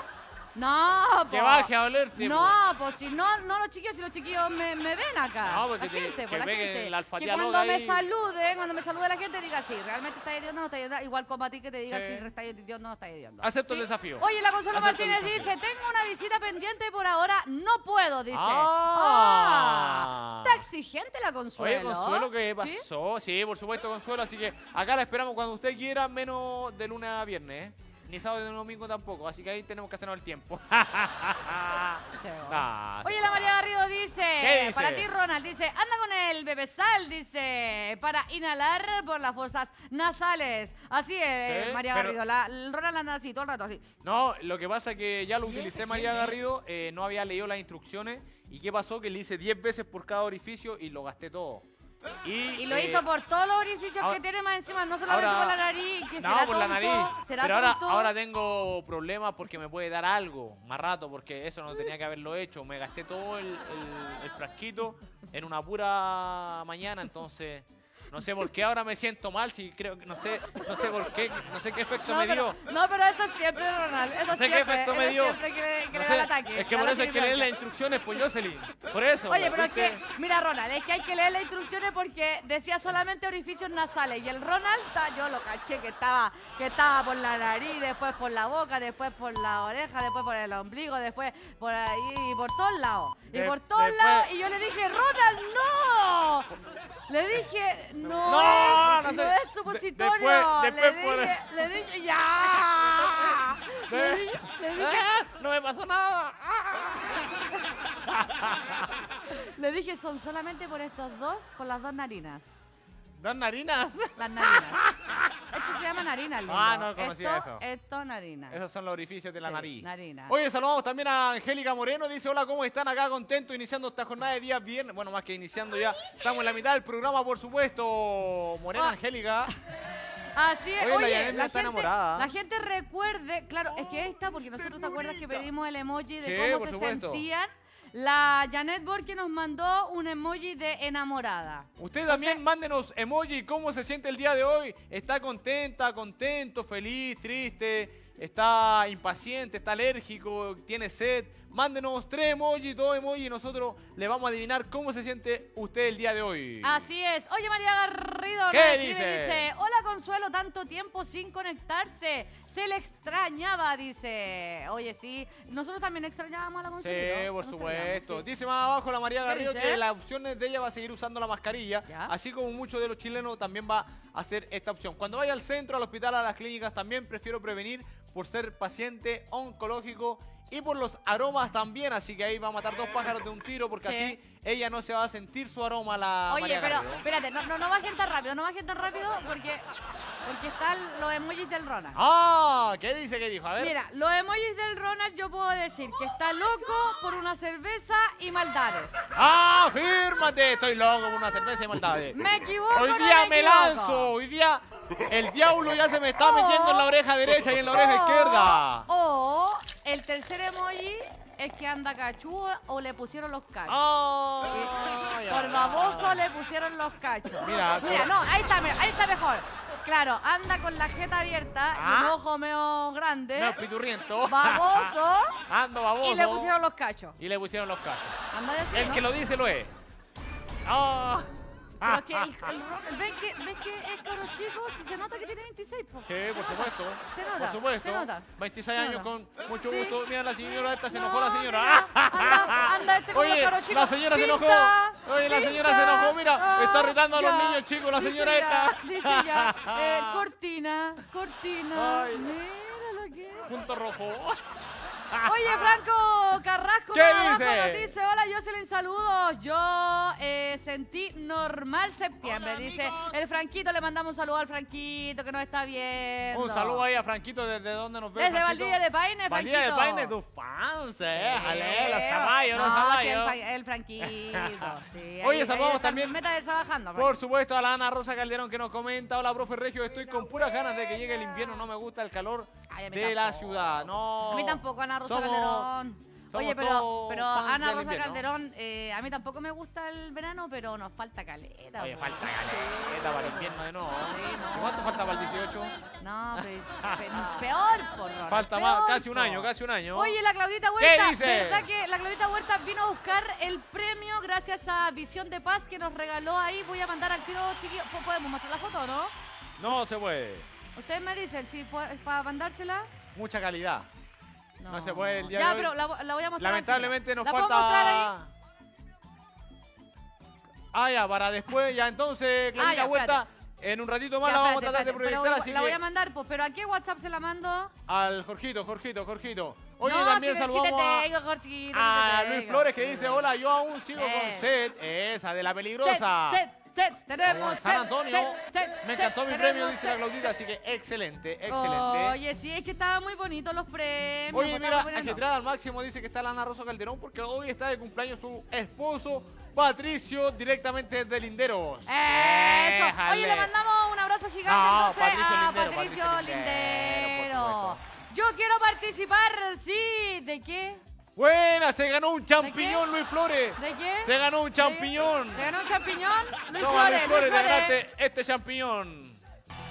No, po. Que baje a olerte. No, pues si no, no los chiquillos, si los chiquillos me, me ven acá. No, porque la te- gente, que la peguen gente. la que cuando me ahí. salude, cuando me salude la gente diga sí, realmente está hediondo o no está hediondo. Igual como a ti que te diga Sí. si está hediondo o no está hediondo. Acepto el desafío. Oye, la Consuelo Acepto el Martínez desafío. dice, tengo una visita pendiente por ahora no puedo, dice. Ah. Ah, Está exigente la Consuelo. Oye, Consuelo, ¿qué ¿Sí? pasó? ¿Sí? por supuesto, Consuelo. Así que acá la esperamos cuando usted quiera, menos de lunes a viernes, ¿eh? Ni sábado ni domingo tampoco. Así que ahí tenemos que hacernos el tiempo. Ah, Oye, la María Garrido dice, ¿Qué dice? para ti Ronald, dice, anda con el bebesal, dice, para inhalar por las fosas nasales. Así es, Sí, María pero- Garrido, la, Ronald anda así, todo el rato así. No, lo que pasa es que ya lo utilicé María Garrido, eh, no había leído las instrucciones. ¿Y qué pasó? Que le hice 10 veces por cada orificio y lo gasté todo. Y, Y lo eh, hizo por todos los orificios ahora- que tiene más encima, no solamente ahora- por la nariz, que No, será por la nariz. será Pero ahora, ahora tengo problemas porque me puede dar algo más rato, porque eso no tenía que haberlo hecho. Me gasté todo el, el- el frasquito en una pura mañana, entonces no sé por qué ahora me siento mal, si creo que no sé, no sé por qué, no sé qué efecto no, me pero, dio. no, pero eso siempre, Ronald, eso No sé qué siempre, efecto me dio. siempre que, le- que No le sé, da el ataque. es que por eso hay que leer las instrucciones, pues Jocelyn. Por eso. Oye, pero es que, mira, Ronald, es que hay que leer las instrucciones porque decía solamente orificios nasales. Y el Ronald, yo lo caché que estaba, que estaba por la nariz, después por la boca, después por la oreja, después por el ombligo, después por ahí, por todos lados. Y De- por todos después- lados. Y yo le dije, Ronald, no. Le dije, no, No, es, no sé. no es De- supositorio. después- después le, dije, le dije, ya. Le dije, le dije. No me pasó nada. le dije, son solamente por estos dos, por las dos narinas. ¿Dos narinas? Las narinas. Esto se llama narinas, lindo. Ah, no conocía esto, eso. Esto, narinas. Esos son los orificios de la Sí, nariz. narinas. Oye, saludamos también a Angélica Moreno. Dice, hola, ¿cómo están acá? Contentos, iniciando esta jornada de día viernes. Bueno, más que iniciando ya. Estamos en la mitad del programa, por supuesto. Morena Ah. Angélica. Así es. Oye, la Oye, Janet la, está gente, la gente recuerde, claro, es que esta, porque nosotros te acuerdas que pedimos el emoji de Sí, cómo por se supuesto. sentían. La Janet Borque nos mandó un emoji de enamorada. Usted también mándenos emoji. ¿Cómo se siente el día de hoy? ¿Está contenta, contento, feliz, triste? ¿Está impaciente, está alérgico, tiene sed? Mándenos tres emojis, dos emojis y nosotros le vamos a adivinar cómo se siente usted el día de hoy. Así es. Oye, María Garrido. ¿Qué dice? dice, hola Consuelo, tanto tiempo sin conectarse. Se le extrañaba, dice. Oye, sí. Nosotros también extrañábamos a la Sí, Consuelo. por Nos supuesto. sí. Dice más abajo la María ¿Qué Garrido que las opciones de ella va a seguir usando la mascarilla, Ya. así como muchos de los chilenos también va a hacer esta opción. Cuando vaya al centro, al hospital, a las clínicas, también prefiero prevenir por ser paciente oncológico y por los aromas también, así que ahí va a matar dos pájaros de un tiro porque Sí. así ella no se va a sentir su aroma la Oye, María pero Garrido. espérate, no, no, no bajen tan rápido, no bajen tan rápido porque, porque están los emojis del Ronald. Ah, ¿qué dice? ¿Qué dijo? A ver. Mira, los emojis del Ronald yo puedo decir que está loco por una cerveza y maldades. ¡Ah, fírmate! Estoy loco por una cerveza y maldades. ¿Me equivoco Hoy no día me lanzo, hoy día el diablo ya se me está Oh. metiendo en la oreja derecha y en la oreja O- izquierda. O el tercer emoji es que anda cachúo o le pusieron los cachos. Ay, Por baboso le pusieron los cachos. Mira, Mira, no, ahí está, me- ahí está mejor. Claro, anda con la jeta abierta y un Ah. ojo medio grande. Piturriento. Baboso. Ando baboso. y le pusieron los cachos. Y le pusieron los cachos. Anda de El que lo dice lo es. Ah. Pero es que el, el Ronald, ¿ves que, ¿ves que es caro chico? Si se nota que tiene 26, po. Sí, por supuesto. Se nota, Por supuesto. se nota. 26 Se años nota. con mucho gusto. Mira la señora esta, se No, enojó la señora. anda- anda este Oye, caros chicos. la señora se enojó. Pinta, Oye, la señora pinta. se enojó. Mira, Ah, está retando a los niños chicos, la Dice señora ya, esta. Dice ya, eh, cortina, cortina. Ay. Mira lo que es. Punto rojo. Oye, Franco Carrasco ¿Qué dice? nos dice, hola Jocelyn, saludos. Yo eh, sentí normal septiembre. Dice, el Franquito, le mandamos un saludo al Franquito que nos está viendo. Un saludo ahí a Franquito, ¿desde dónde nos ve? Desde Franquito? Valdivia de Paine, Valdivia de Franquito. Paine, tus fans, eh. Jale, los No, sí, zamayos. el, Fra- el Franquito. sí, Oye, saludamos también- Meta de trabajando. Por supuesto, a la Ana Rosa Calderón que nos comenta. Hola, profe Regio, estoy con puras ganas de que llegue el invierno. No me gusta el calor Ay, de la ciudad. No. A mí tampoco, Ana Rosa Somos- Calderón. Somos Oye, pero, pero Ana Rosa. Calderón, eh, a mí tampoco me gusta el verano, pero nos falta caleta. Oye, falta caleta para el invierno de nuevo. ¿Y ¿Cuánto falta para el 18? No, pe- pe- peor, por Ronald, Falta peor, más, casi un año, casi un año. Oye, la Claudita Huerta, dice? ¿verdad que la Claudita Huerta vino a buscar el premio gracias a Visión de Paz que nos regaló ahí? Voy a mandar al tiro, chiquillos. ¿Po- ¿Podemos mostrar la foto o no? No se puede. Ustedes me dicen, si para mandársela. Mucha calidad. No se puede el día Ya, de hoy. pero la, la voy a mostrar. Lamentablemente nos ¿La puedo mostrar ahí? falta. Ah, ya, para después, ya entonces, Claudita Ah, ya, Huerta, en un ratito más Ya, la vamos a tratar de pero proyectar, así la voy a mandar, pues, pero ¿a qué WhatsApp se la mando? al Jorgito, Jorgito, Jorgito. Oye, no, también si, saludamos te a- tengo, Jorgito, a, te Luis tengo. Flores que dice, hola, yo aún sigo Eh. con sed, esa de la peligrosa. Set, set, set, tenemos San Antonio. set, set, Me encantó mi premio, dice la Claudita, así que excelente, excelente. Oye, sí, es que estaban muy bonitos los premios. Oye, mira, ajetrada al máximo dice que está la Ana Rosa Calderón porque hoy está de cumpleaños su esposo Patricio directamente desde Linderos. Eso. Oye, le mandamos un abrazo gigante No, entonces Patricio a Lindero, Patricio, Patricio Lindero. Yo quiero participar, sí. ¿De qué? Buena, se ganó un champiñón Luis Flores. ¿De qué? Se ganó un champiñón. ¿Te ganó un champiñón? Luis Toma, Flores, Luis Flores, Luis le Flores. ganaste este champiñón.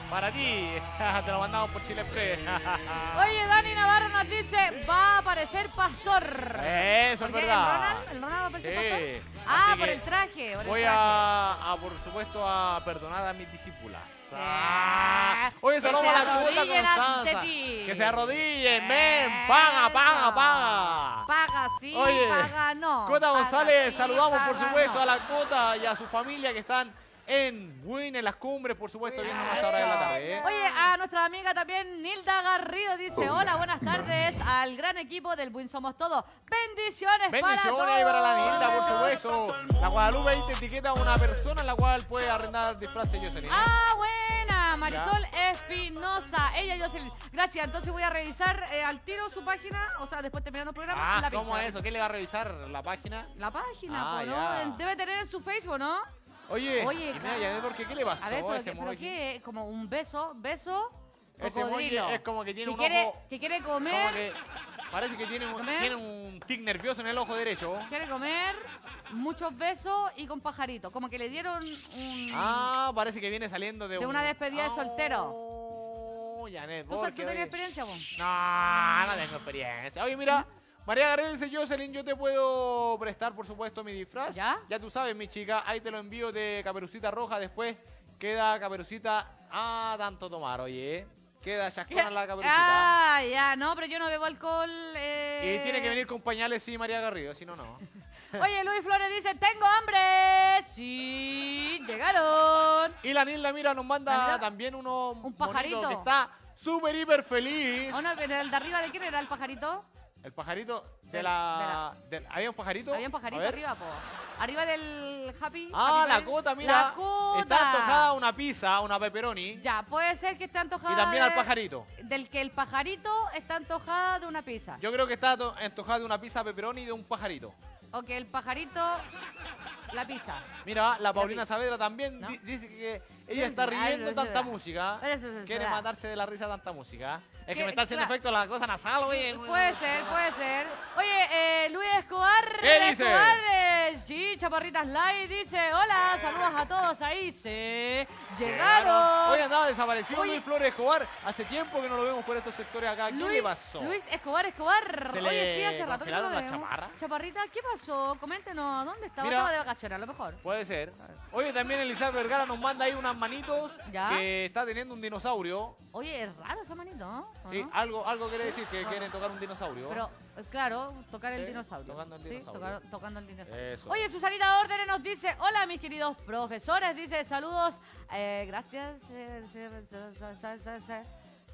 Para ti. Te lo mandamos por Chile Express. Oye, Dani Navarro nos dice, va a aparecer Pastor. Eso es verdad. ¿El Ronald? ¿El Ronald va a aparecer Sí. Pastor? Ah, por el traje. por el Voy traje. a, a, por supuesto, a perdonar a mis discípulas. Ah, Oye, saludos a la ante Constanza. Que se arrodillen, ven, paga, paga, paga. Paga sí, Oye, paga no. Cota Paga González, sí, saludamos por supuesto no. a la Cota y a su familia que están en Win, en las cumbres, por supuesto, viendo a esta hora de la tarde. ¿eh? Oye, a nuestra amiga también Nilda Garrido dice, hola, buenas tardes al gran equipo del Buin Somos Todos. Bendiciones, Bendiciones para para, la todos. Nilda, por supuesto. La Guadalupe ahí te etiqueta a una persona en la cual puede arrendar disfraz de Jocelyn. Ah, buena, Marisol Espinosa. Ella y Jocelyn. Gracias, entonces voy a revisar eh, al tiro su página, o sea, después terminando el programa. Ah, la ¿cómo es eso? ¿Qué le va a revisar la página? La página, Ah, po, ¿no? ya. Debe tener en su Facebook, ¿no? Oye, Oye, y mira, claro. ¿por qué? ¿Qué le pasó A ver, pero, ese qué, pero emoji? qué, como un beso, beso, Ese emoji cocodrilo. es como que tiene que un quiere, ojo- Que quiere Como comer, que parece que tiene un, ¿Comer? tiene un tic nervioso en el ojo derecho. quiere comer, muchos besos y con pajarito. Como que le dieron un... Ah, parece que viene saliendo de, De un- una despedida de soltero. Oh, Janet, ¿Tú, porque, tú tenías oye, experiencia, vos? No, no tengo experiencia. Oye, mira, María García dice, Jocelyn, yo te puedo prestar, por supuesto, mi disfraz. ¿Ya? Ya tú sabes, mi chica, ahí te lo envío de Caperucita Roja. Después queda Caperucita a tanto tomar, oye. Queda chascona la Caperucita. Ah, ya, no, pero yo no bebo alcohol. eh. Y tiene que venir con pañales, sí, María Garrido, si no, no. Oye, Luis Flores dice, tengo hambre. Sí, llegaron. Y la Nilda, mira, nos manda Ah, también uno Un pajarito. que está súper, hiper feliz. ¿O no? Pero el de arriba de quién era el pajarito? El pajarito de la... del- ¿Había un pajarito? Había un pajarito arriba, po. Arriba del Happy. Ah, Happy la cota, mira. La cota. Está antojada una pizza, una pepperoni. Ya, puede ser que esté antojada. Y también al de- pajarito. Del que el pajarito está antojada de una pizza. Yo creo que está to- antojada de una pizza pepperoni y de un pajarito. O que el pajarito. La pizza. Mira, la Paulina. Saavedra también ¿No? di- dice que ella está riendo tanta música. Quiere matarse de la risa tanta música. Es que me está haciendo claro. efecto la cosa nasal, oye. Puede ser, puede ser. Oye, eh, Luis Escobar. ¿Qué dice? Escobar, eh, sí, Chaparritas Live dice: Hola, saludos a todos ahí. Se llegaron. Hoy andaba desaparecido. Luis Flores Escobar. Hace tiempo que no lo vemos por estos sectores acá. ¿Qué Luis, le pasó? Luis Escobar Escobar. ¿Se Oye, le sí, hace rato que no lo la vemos. Chaparrita, ¿qué pasó? Coméntenos, ¿dónde estaba? Mira. Estaba de vacaciones, a lo mejor. Puede ser. Oye, también Elizabeth Vergara nos manda ahí unas manitos ¿Ya? que está teniendo un dinosaurio. Oye, es raro esa manito, ¿no? ¿O Sí, algo, algo quiere decir que quieren tocar un dinosaurio. Pero, eh, claro, tocar el dinosaurio. tocando el dinosaurio. tocar- tocando el dinosaurio. Eso. Oye, Susanita Órdenes nos dice, hola mis queridos profesores, dice, saludos, eh, gracias. eh,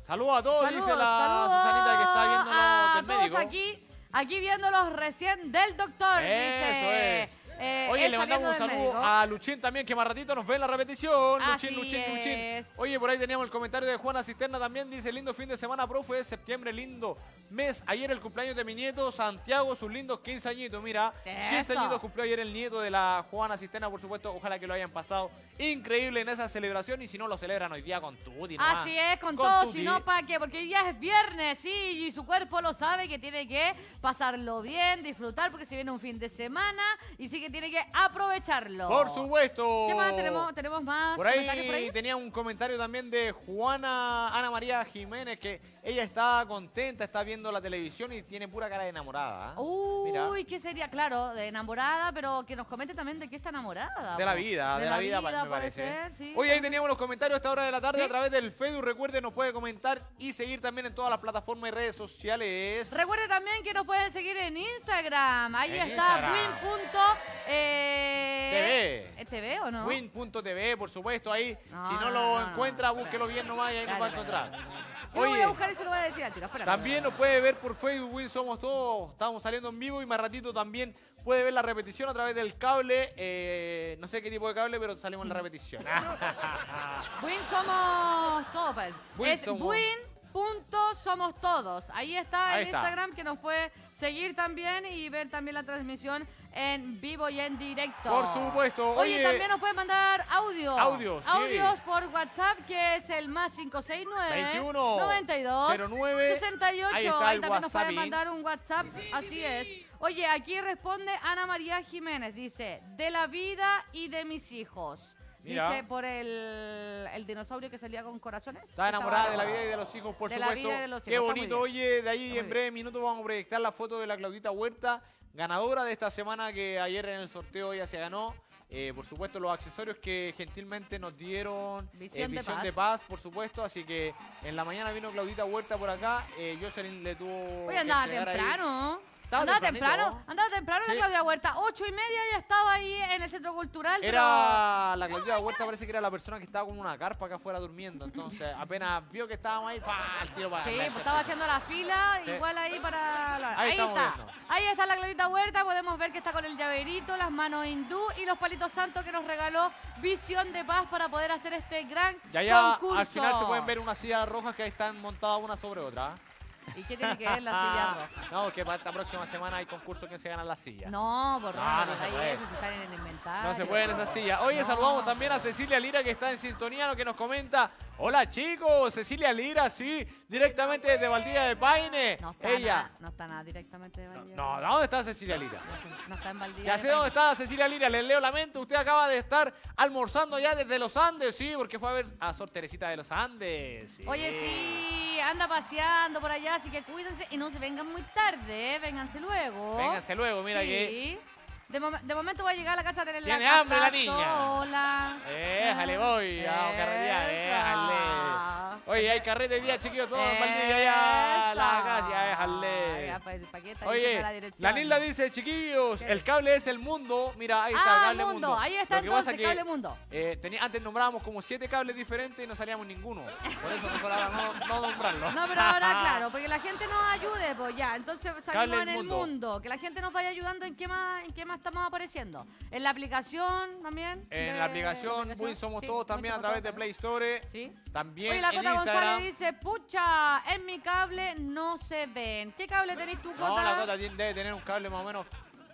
Saludos a todos, Saludos, dice la saludos Susanita que está viendo a del todos médico. aquí, aquí viéndolos recién del doctor. Eso dice, es. Eh, Oye, le mandamos un saludo a Luchín también, que más ratito nos ve en la repetición. Así Luchín, Luchín, Luchín. Oye, por ahí teníamos el comentario de Juana Cisterna también. Dice, lindo fin de semana, profe. Septiembre, lindo mes. Ayer el cumpleaños de mi nieto, Santiago, sus lindos 15 añitos. Mira, 15 Eso. añitos cumplió ayer el nieto de la Juana Cisterna, por supuesto. Ojalá que lo hayan pasado increíble en esa celebración. Y si no, lo celebran hoy día con Tuti. nomás. Así es, con, Con todo, si no, ¿para qué? Porque hoy día es viernes, sí, y su cuerpo lo sabe que tiene que pasarlo bien, disfrutar, porque se viene un fin de semana y sí que tiene que aprovecharlo. Por supuesto. ¿Qué más tenemos? ¿Tenemos más Por ahí, por ahí? tenía un comentario también de Juana Ana María Jiménez que ella está contenta, está viendo la televisión y tiene pura cara de enamorada. ¿ah? Uy, Mira. ¿qué sería? Claro, de enamorada, pero que nos comente también de qué está enamorada. De la vida, de, la vida, pa- me parece. ser, sí. Hoy ahí teníamos los comentarios a esta hora de la tarde ¿Sí? a través del Facebook. Recuerde, nos puede comentar y seguir también en todas las plataformas y redes sociales. Recuerde también que nos pueden seguir en Instagram. Ahí En está Instagram. win.tv. TV. ¿Es TV o no? Win.tv, por supuesto, ahí. No, si no, no, lo no, no. encuentra, búsquelo bien nomás y ahí nos va a encontrar. Yo voy a buscar se lo voy a decir al chico. Espérame. También nos puede ver por Facebook, Win Somos Todos. Estamos saliendo en vivo y más ratito también puede ver la repetición a través del cable. eh, no sé qué tipo de cable, pero salimos en la repetición. Win somos todos. pues. Win es somos- win.somos todos. Ahí está Ahí el está. Instagram que nos puede seguir también y ver también la transmisión en vivo y en directo. Por supuesto. Oye, Oye, también nos pueden mandar audio. Audios, sí. Audios por WhatsApp, que es el más 569 21 92 09, 68. ahí está el también nos pueden mandar un WhatsApp. Así es. Oye, aquí responde Ana María Jiménez. Dice, de la vida y de mis hijos. Mira. Dice, por el, el dinosaurio que salía con corazones. Está enamorada de la vida y de los hijos, por De la supuesto. vida y de los Qué hijos, muy bonito. Oye, de ahí en breve minutos vamos a proyectar la foto de la Claudita Huerta, ganadora de esta semana que ayer en el sorteo ella se ganó. Eh, por supuesto, los accesorios que gentilmente nos dieron. eh, Visión de paz. de paz, por supuesto. Así que en la mañana vino Claudita Huerta por acá. Eh, Jocelyn le tuvo. Ahí- temprano. Andaba temprano. Andaba temprano la Sí. Claudia Huerta. Ocho y media ya estaba ahí en el centro cultural. pero- Era la Claudita Huerta, parece que era la persona que estaba con una carpa acá afuera durmiendo. Entonces, apenas vio que estábamos ahí, ¡pa! al tiro para Sí, pues estaba haciendo la fila, Sí. igual ahí para... la- Ahí está. viendo. Ahí está la Clarita Huerta, podemos ver que está con el llaverito, las manos hindú y los palitos santos que nos regaló Visión de Paz para poder hacer este gran Y allá concurso. al final se pueden ver unas sillas rojas que ahí están montadas una sobre otra. ¿Y qué tiene que ver la silla roja? No, que para esta próxima semana hay concurso que se gana la silla. No, por No, favor, no se ahí eso, están en el inventario. No se puede en esa silla. Oye, No. saludamos también a Cecilia Lira que está en sintonía, lo que nos comenta. Hola chicos, Cecilia Lira, sí, directamente desde Valdivia de Paine. No está, Ella. nada, no está nada directamente de Valdivia. No, ¿dónde está Cecilia Lira? No, no está en Valdivia. Ya sé dónde está Cecilia Lira, les leo la mente. Usted acaba de estar almorzando ya desde los Andes, sí, porque fue a ver a Sor Teresita de los Andes. sí. Oye, sí, anda paseando por allá, así que cuídense y no se vengan muy tarde, ¿eh? vénganse luego. Vénganse luego, mira sí. que. De, mom- de momento voy a llegar a la casa a tener la Tiene casa hambre la niña. sola. Déjale, voy, a carretear, déjale. Oye, hay carrete día, chiquillos, todos en Valdivia ya a la casa, déjale. Ya, qué está Oye, la la dirección? Nilda dice, chiquillos, ¿Qué? el cable es el mundo. Mira, ahí está, Ah, cable mundo. mundo. Ahí está Lo que pasa entonces, que, cable mundo. eh, tenía- antes nombrábamos como siete cables diferentes y no salíamos ninguno. Por eso mejor ahora no, no nombrarlo. No, pero ahora, claro, porque la gente nos ayude, pues ya. Entonces salimos en el mundo. mundo. Que la gente nos vaya ayudando en qué más, en qué más estamos apareciendo. En la aplicación también. En de- la aplicación, de Win Somos sí, Todos, también a través de Play Store. Sí. También Oye, la Cota. González dice, pucha, en mi cable no se ven. ¿Qué cable tenés Cota? No, la Cota debe tener un cable más o menos.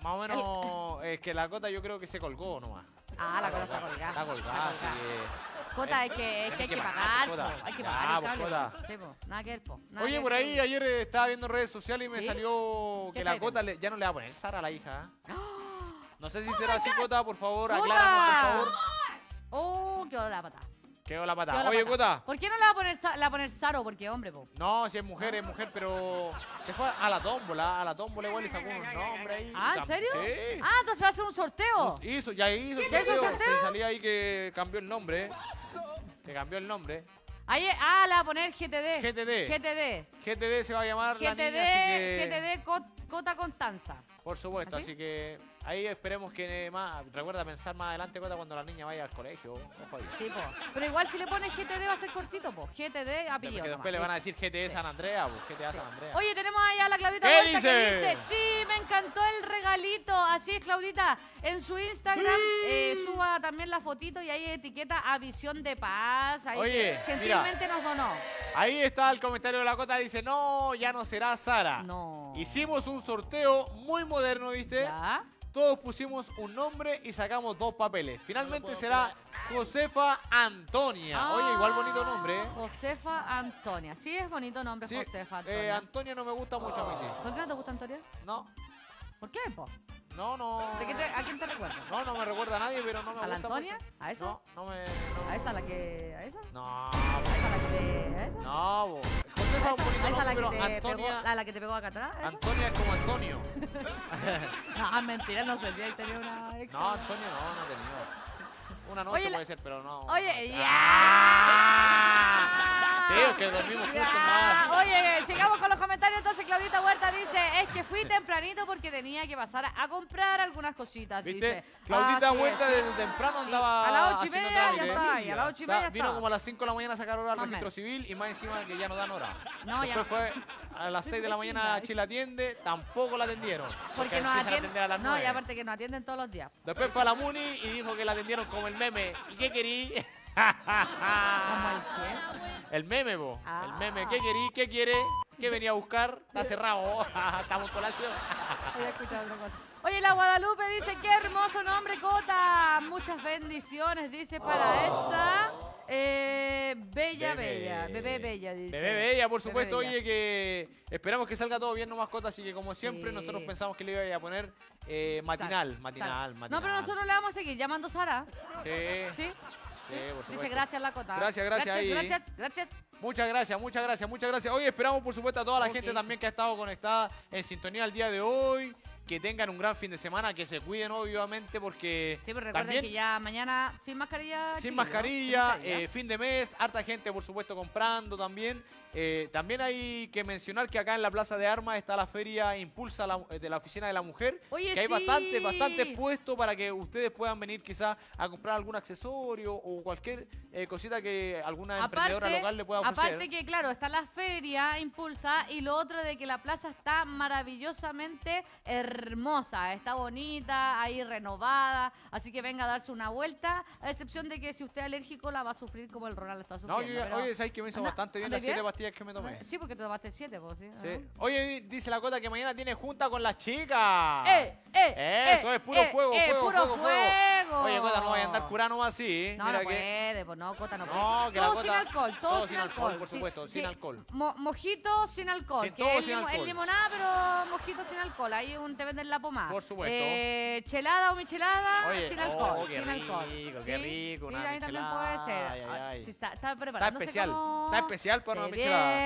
Más o menos. Es que la Cota yo creo que se colgó nomás. Ah, la Cota está colgada. Está colgada, así que. Cota, es que, es que hay que pagar, po. Hay que pagar el cable. Cota. po. Sí, po. Nada que ver, po. Nada que Oye, por ahí ayer eh, estaba viendo redes sociales y me ¿Sí? salió ¿Qué que la Cota le- ya no le va a poner Sara a la hija. No sé si será así, Cota, por favor, acláranos, por favor. Oh, quedó la pata. Quedó la Quedó patada. la Oye, pata. Cota. ¿Por qué no le va a poner, Sa- le va a poner Saro? Porque hombre, po. No, si es mujer, es mujer, pero se fue a la tómbola, a la tómbola igual y sacó unos nombres ahí. Ah, ¿en serio? Sí. Ah, entonces va a hacer un sorteo. Hizo, ya hizo ¿Ya hizo sorteo. Sí, salía ahí que cambió el nombre. eh. Que cambió el nombre. Ahí, ah, le va a poner GTD. GTD. GTD. GTD se va a llamar la GTD, niña, así que... GTD Cot- Cota Constanza. Por supuesto, ¿Así? así que Ahí esperemos que más. Recuerda pensar más adelante, Cota, cuando la niña vaya al colegio. Ojo ahí. Sí, po. Pero igual si le pones GTD va a ser cortito, po. GTD apellido. Porque después nomás. le van a Sí. decir GTE San Andrea, pues GTA San Andrea. Oye, tenemos ahí a la Claudita ¿Qué Huerta que dice? dice, sí, me encantó el regalito. Así es, Claudita. En su Instagram eh, suba también la fotito y ahí etiqueta a Visión de Paz. Ahí Oye, que mira. gentilmente nos donó. Ahí está el comentario de la Cota, dice, no, ya no será Sara. No. Hicimos un sorteo muy moderno, ¿viste? ¿Ya? Todos pusimos un nombre y sacamos dos papeles. Finalmente será Josefa Antonia. Oye, igual bonito nombre, ¿eh? Josefa Antonia. Sí, es bonito nombre, Sí, Josefa eh, Antonia. Antonia no me gusta mucho a mí, sí. ¿Por qué no te gusta Antonia? No, ¿Por qué, po? No, no. ¿De qué te- ¿A quién te recuerda? No, no me recuerda a nadie, pero no me ¿A la gusta Antonia? mucho. ¿A esa? No, no me... No, ¿A esa a la que.? ¿A esa? no, ¿A esa a la que te.? ¿A esa? no, bo. Josefa es un bonito ¿A esa a la que te pegó, Antonia... a la que te pegó acá atrás? ¿Esa? Antonia es como Antonio. No, mentira, no sé si ahí tenía una ex. No, Antonio no, no he tenido. Una noche Oye, la- puede ser, pero no. Oye, ya. Sí, es que dormimos Ya, más. Oye, sigamos con los comentarios. Entonces, Claudita Huerta dice: Es que fui tempranito porque tenía que pasar a, a comprar algunas cositas. ¿Viste? Dice. Claudita Así Huerta es. desde temprano andaba. a las ocho y media ya ahí, a las ocho y media Está- Vino como a las 5 de la mañana a sacar hora al registro civil y más encima que ya no dan hora. No, ya Después fue a las 6 de la mañana a Chile Atiende, tampoco la atendieron. Porque empiezan a atienden. atender a las No, 9. y aparte que nos atienden todos los días. Después fue a la Muni y dijo que la atendieron como el meme. ¿Y qué querí? Como el. El meme. Ah. El meme. ¿Qué querí? ¿Qué quiere? ¿Qué venía a buscar? Está cerrado. Estamos en colación. Voy a escuchar otra cosa. Oye, la Guadalupe dice, qué hermoso nombre, Cota. Muchas bendiciones, dice, para esa eh, bella, Bebé. bella. Bebé bella, dice. Bebé Bella, por Bebé supuesto. Bella. Oye, que esperamos que salga todo bien, no mascota. Así que, como siempre, Sí. nosotros pensamos que le iba a poner eh, matinal. Matinal, sal. matinal. No, pero nosotros le vamos a seguir llamando Sara. Sí, ¿Sí? Sí, por Dice, gracias, la Cota. Gracias, gracias, ahí. Gracias, gracias. Muchas gracias, muchas gracias, muchas gracias. Hoy esperamos, por supuesto, a toda la gente sí. también que ha estado conectada en sintonía el día de hoy. Que tengan un gran fin de semana, que se cuiden, obviamente, porque Sí, pero recuerden también que ya mañana sin mascarilla. sin mascarilla, sin mascarilla. eh, fin de mes, harta gente, por supuesto, comprando también. Eh, también hay que mencionar que acá en la Plaza de Armas está la feria Impulsa la- de la Oficina de la Mujer. Oye, que hay sí. bastante, bastante puesto para que ustedes puedan venir quizás a comprar algún accesorio o cualquier eh, cosita que alguna emprendedora local le pueda ofrecer. Aparte que, claro, está la feria Impulsa y lo otro de que la plaza está maravillosamente hermosa, está bonita, ahí renovada, así que venga a darse una vuelta, a excepción de que si usted es alérgico la va a sufrir como el Ronald está No, sufriendo. yo, pero- oye, ¿sabes que me hizo bastante bien las siete pastillas que me tomé? Sí, porque te tomaste siete, pues, ¿sí? Sí. ¿no? Oye, di- dice la Cota que mañana tiene junta con las chicas. ¡Eh, eh! Eso eh, es puro eh, fuego, eh, fuego, puro fuego, fuego. fuego. Oye, Cota, no vaya a andar curando así. ¿eh? No, Mira no que- puede, pues no, Cota no puede. No, que la todo sin Cota- alcohol, todo, sin alcohol. por sí, supuesto, sin alcohol. Mo- mojito sin alcohol. Sin que todo es sin alcohol. Es limonada, pero mojito sin alcohol. Ahí un, te venden la pomada. Por supuesto. Eh, chelada o michelada Oye, sin oh, alcohol. qué sin alcohol. rico, qué Sí, rico, Sí, una ahí también puede ser. ay, ay, ay. Sí, está, está Está especial. Está especial para Se una michelada.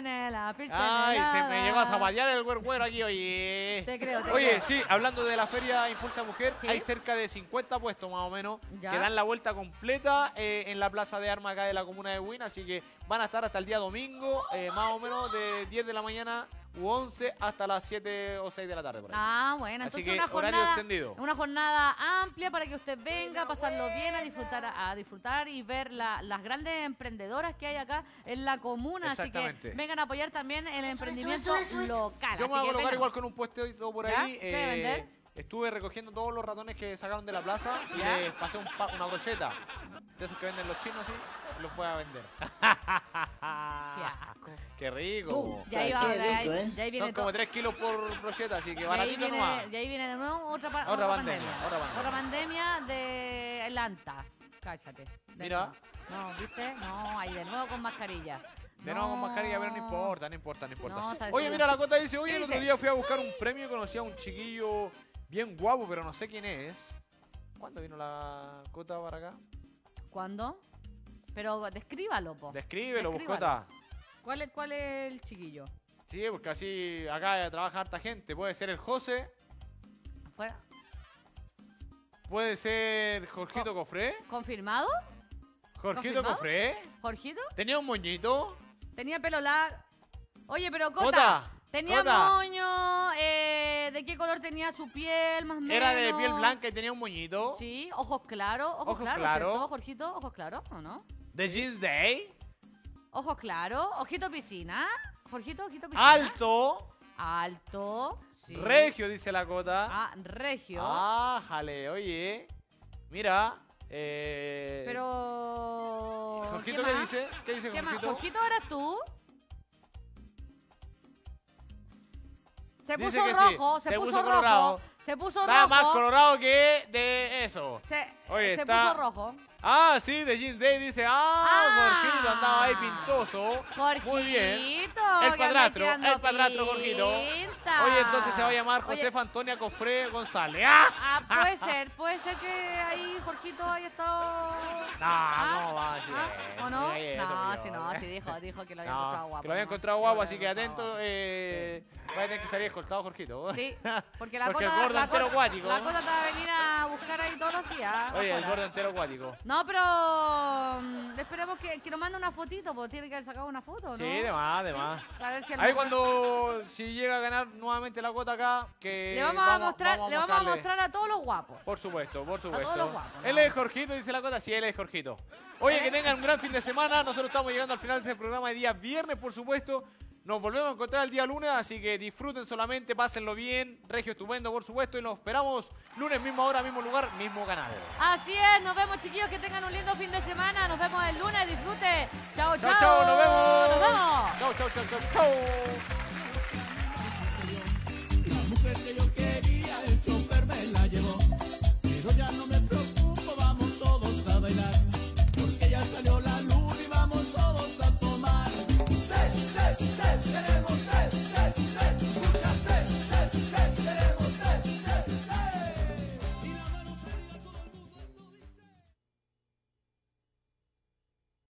viene la Ay, se me llegó a zapatear el güero aquí, oye. Te creo, te Oye, creo. sí, hablando de la feria Impulsa Mujer, hay cerca de 50 puestos más o menos Ya. que dan la vuelta completa eh, en la plaza de armas acá de la comuna de Win, así que van a estar hasta el día domingo, eh, más o menos de 10 de la mañana u 11 hasta las 7 o 6 de la tarde. Por ahí. Ah, bueno, Así entonces que una horario jornada, extendido. una jornada amplia para que usted venga a pasarlo bien, a disfrutar, a disfrutar y ver la- las grandes emprendedoras que hay acá en la comuna. Así que vengan a apoyar también el emprendimiento local. Yo me voy a colocar vengan. igual con un puesto por ¿Ya? ahí. ¿Qué va a vender? Estuve recogiendo todos los ratones que sacaron de la plaza y ¿Ya? les pasé un pa- una brocheta de esos que venden los chinos, ¿sí? Los voy a vender. Qué asco. Qué rico. Ya ahí, va, qué de ahí, rico, ¿eh? de ahí viene Son como todo. 3 kilos por brocheta, así que baratito viene, nomás. de ahí viene de nuevo otra, pa- Otra pandemia, otra pandemia. Otra pandemia de el anta. Cállate. Mira. nuevo. No, ¿viste? No, ahí de nuevo con mascarilla. De nuevo con mascarilla, pero no importa, no importa, no importa. No, oye, mira, la cota dice, oye, ¿Qué el otro día fui a buscar un premio y conocí a un chiquillo bien guapo, pero no sé quién es. ¿Cuándo vino la cota para acá? ¿Cuándo? Pero descríbalo, po. Descríbelo, Descríbalo. buscota. ¿Cuál es, ¿Cuál es el chiquillo? Sí, porque así acá trabaja harta gente. Puede ser el José, ¿Afuera? puede ser Jorgito Cofré. ¿Confirmado? Jorgito ¿Confirmado? Cofré. ¿Jorgito? Tenía un moñito. Tenía pelo largo. Oye, pero Cota, Cota, tenía Cota. moño, eh, de qué color tenía su piel, más o menos. Era de piel blanca y tenía un moñito. Sí, ojos claros, ojos, Ojos claros, claros. ¿cierto, Jorgito? ¿Ojos claros o no? De Jeans Day. Ojos claros, ojito piscina. Jorgito, ojito piscina. Alto. Alto. sí. Regio, dice la cota. Ah, regio. Ah, jale, oye. Mira. Eh, Pero. ¿Jorgito ¿qué qué más? dice? ¿Qué dice ¿Qué más? Jorgito? ¿Jorgito eras tú? Se Dice puso que sí, rojo, se, se puso, puso rojo. colorado. Se puso Está rojo. más colorado que de eso. Se, Oye, se está- puso rojo. Ah, sí, de Jeans Day dice, ah, Ah. Jorgito andaba ahí pintoso. Jorgito. Muy bien. El padrastro, el padrastro, Jorgito. Oye, entonces se va a llamar Josefa Antonia Cofre González. ¡Ah! Ah, puede ser, puede ser que ahí Jorgito haya estado. No, Ah, no va ah, eso, ¿O no? no, sí, no, sí dijo, dijo que lo había No, encontrado guapo. que lo había ¿no? encontrado guapo, lo así que atento. Eh, va a tener que salir escoltado, Jorgito. Sí, porque la Porque el cota, gordo la entero cota, acuático. la cota te va a venir a buscar ahí todos los días. Oye, el gordo entero acuático. No, pero mm, esperemos que, que nos mande una fotito, porque tiene que haber sacado una foto, ¿no? Sí, de más, de más. A ver si a lo Ahí cuando, si llega a ganar nuevamente la cuota acá, que le vamos, a mostrar, le vamos a mostrarle. mostrar a todos los guapos. Por supuesto, por todos supuesto. los guapos, ¿no? Él es Jorgito, dice la cota. Sí, él es Jorgito. Oye, ¿Eh? que tengan un gran fin de semana. Nosotros estamos llegando al final de este programa de día viernes, por supuesto. Nos volvemos a encontrar el día lunes, así que disfruten solamente, pásenlo bien. Regio estupendo, por supuesto, y nos esperamos lunes, misma hora, mismo lugar, mismo canal. Así es, nos vemos, chiquillos, que tengan un lindo fin de semana. Nos vemos el lunes, disfrute. Chao, chao. Chao, nos vemos. Nos vemos. Chao, chao, chao, chao, chao. La mujer que yo quería, el chofer me la llevó. Pero ya no me preocupo, vamos todos a bailar.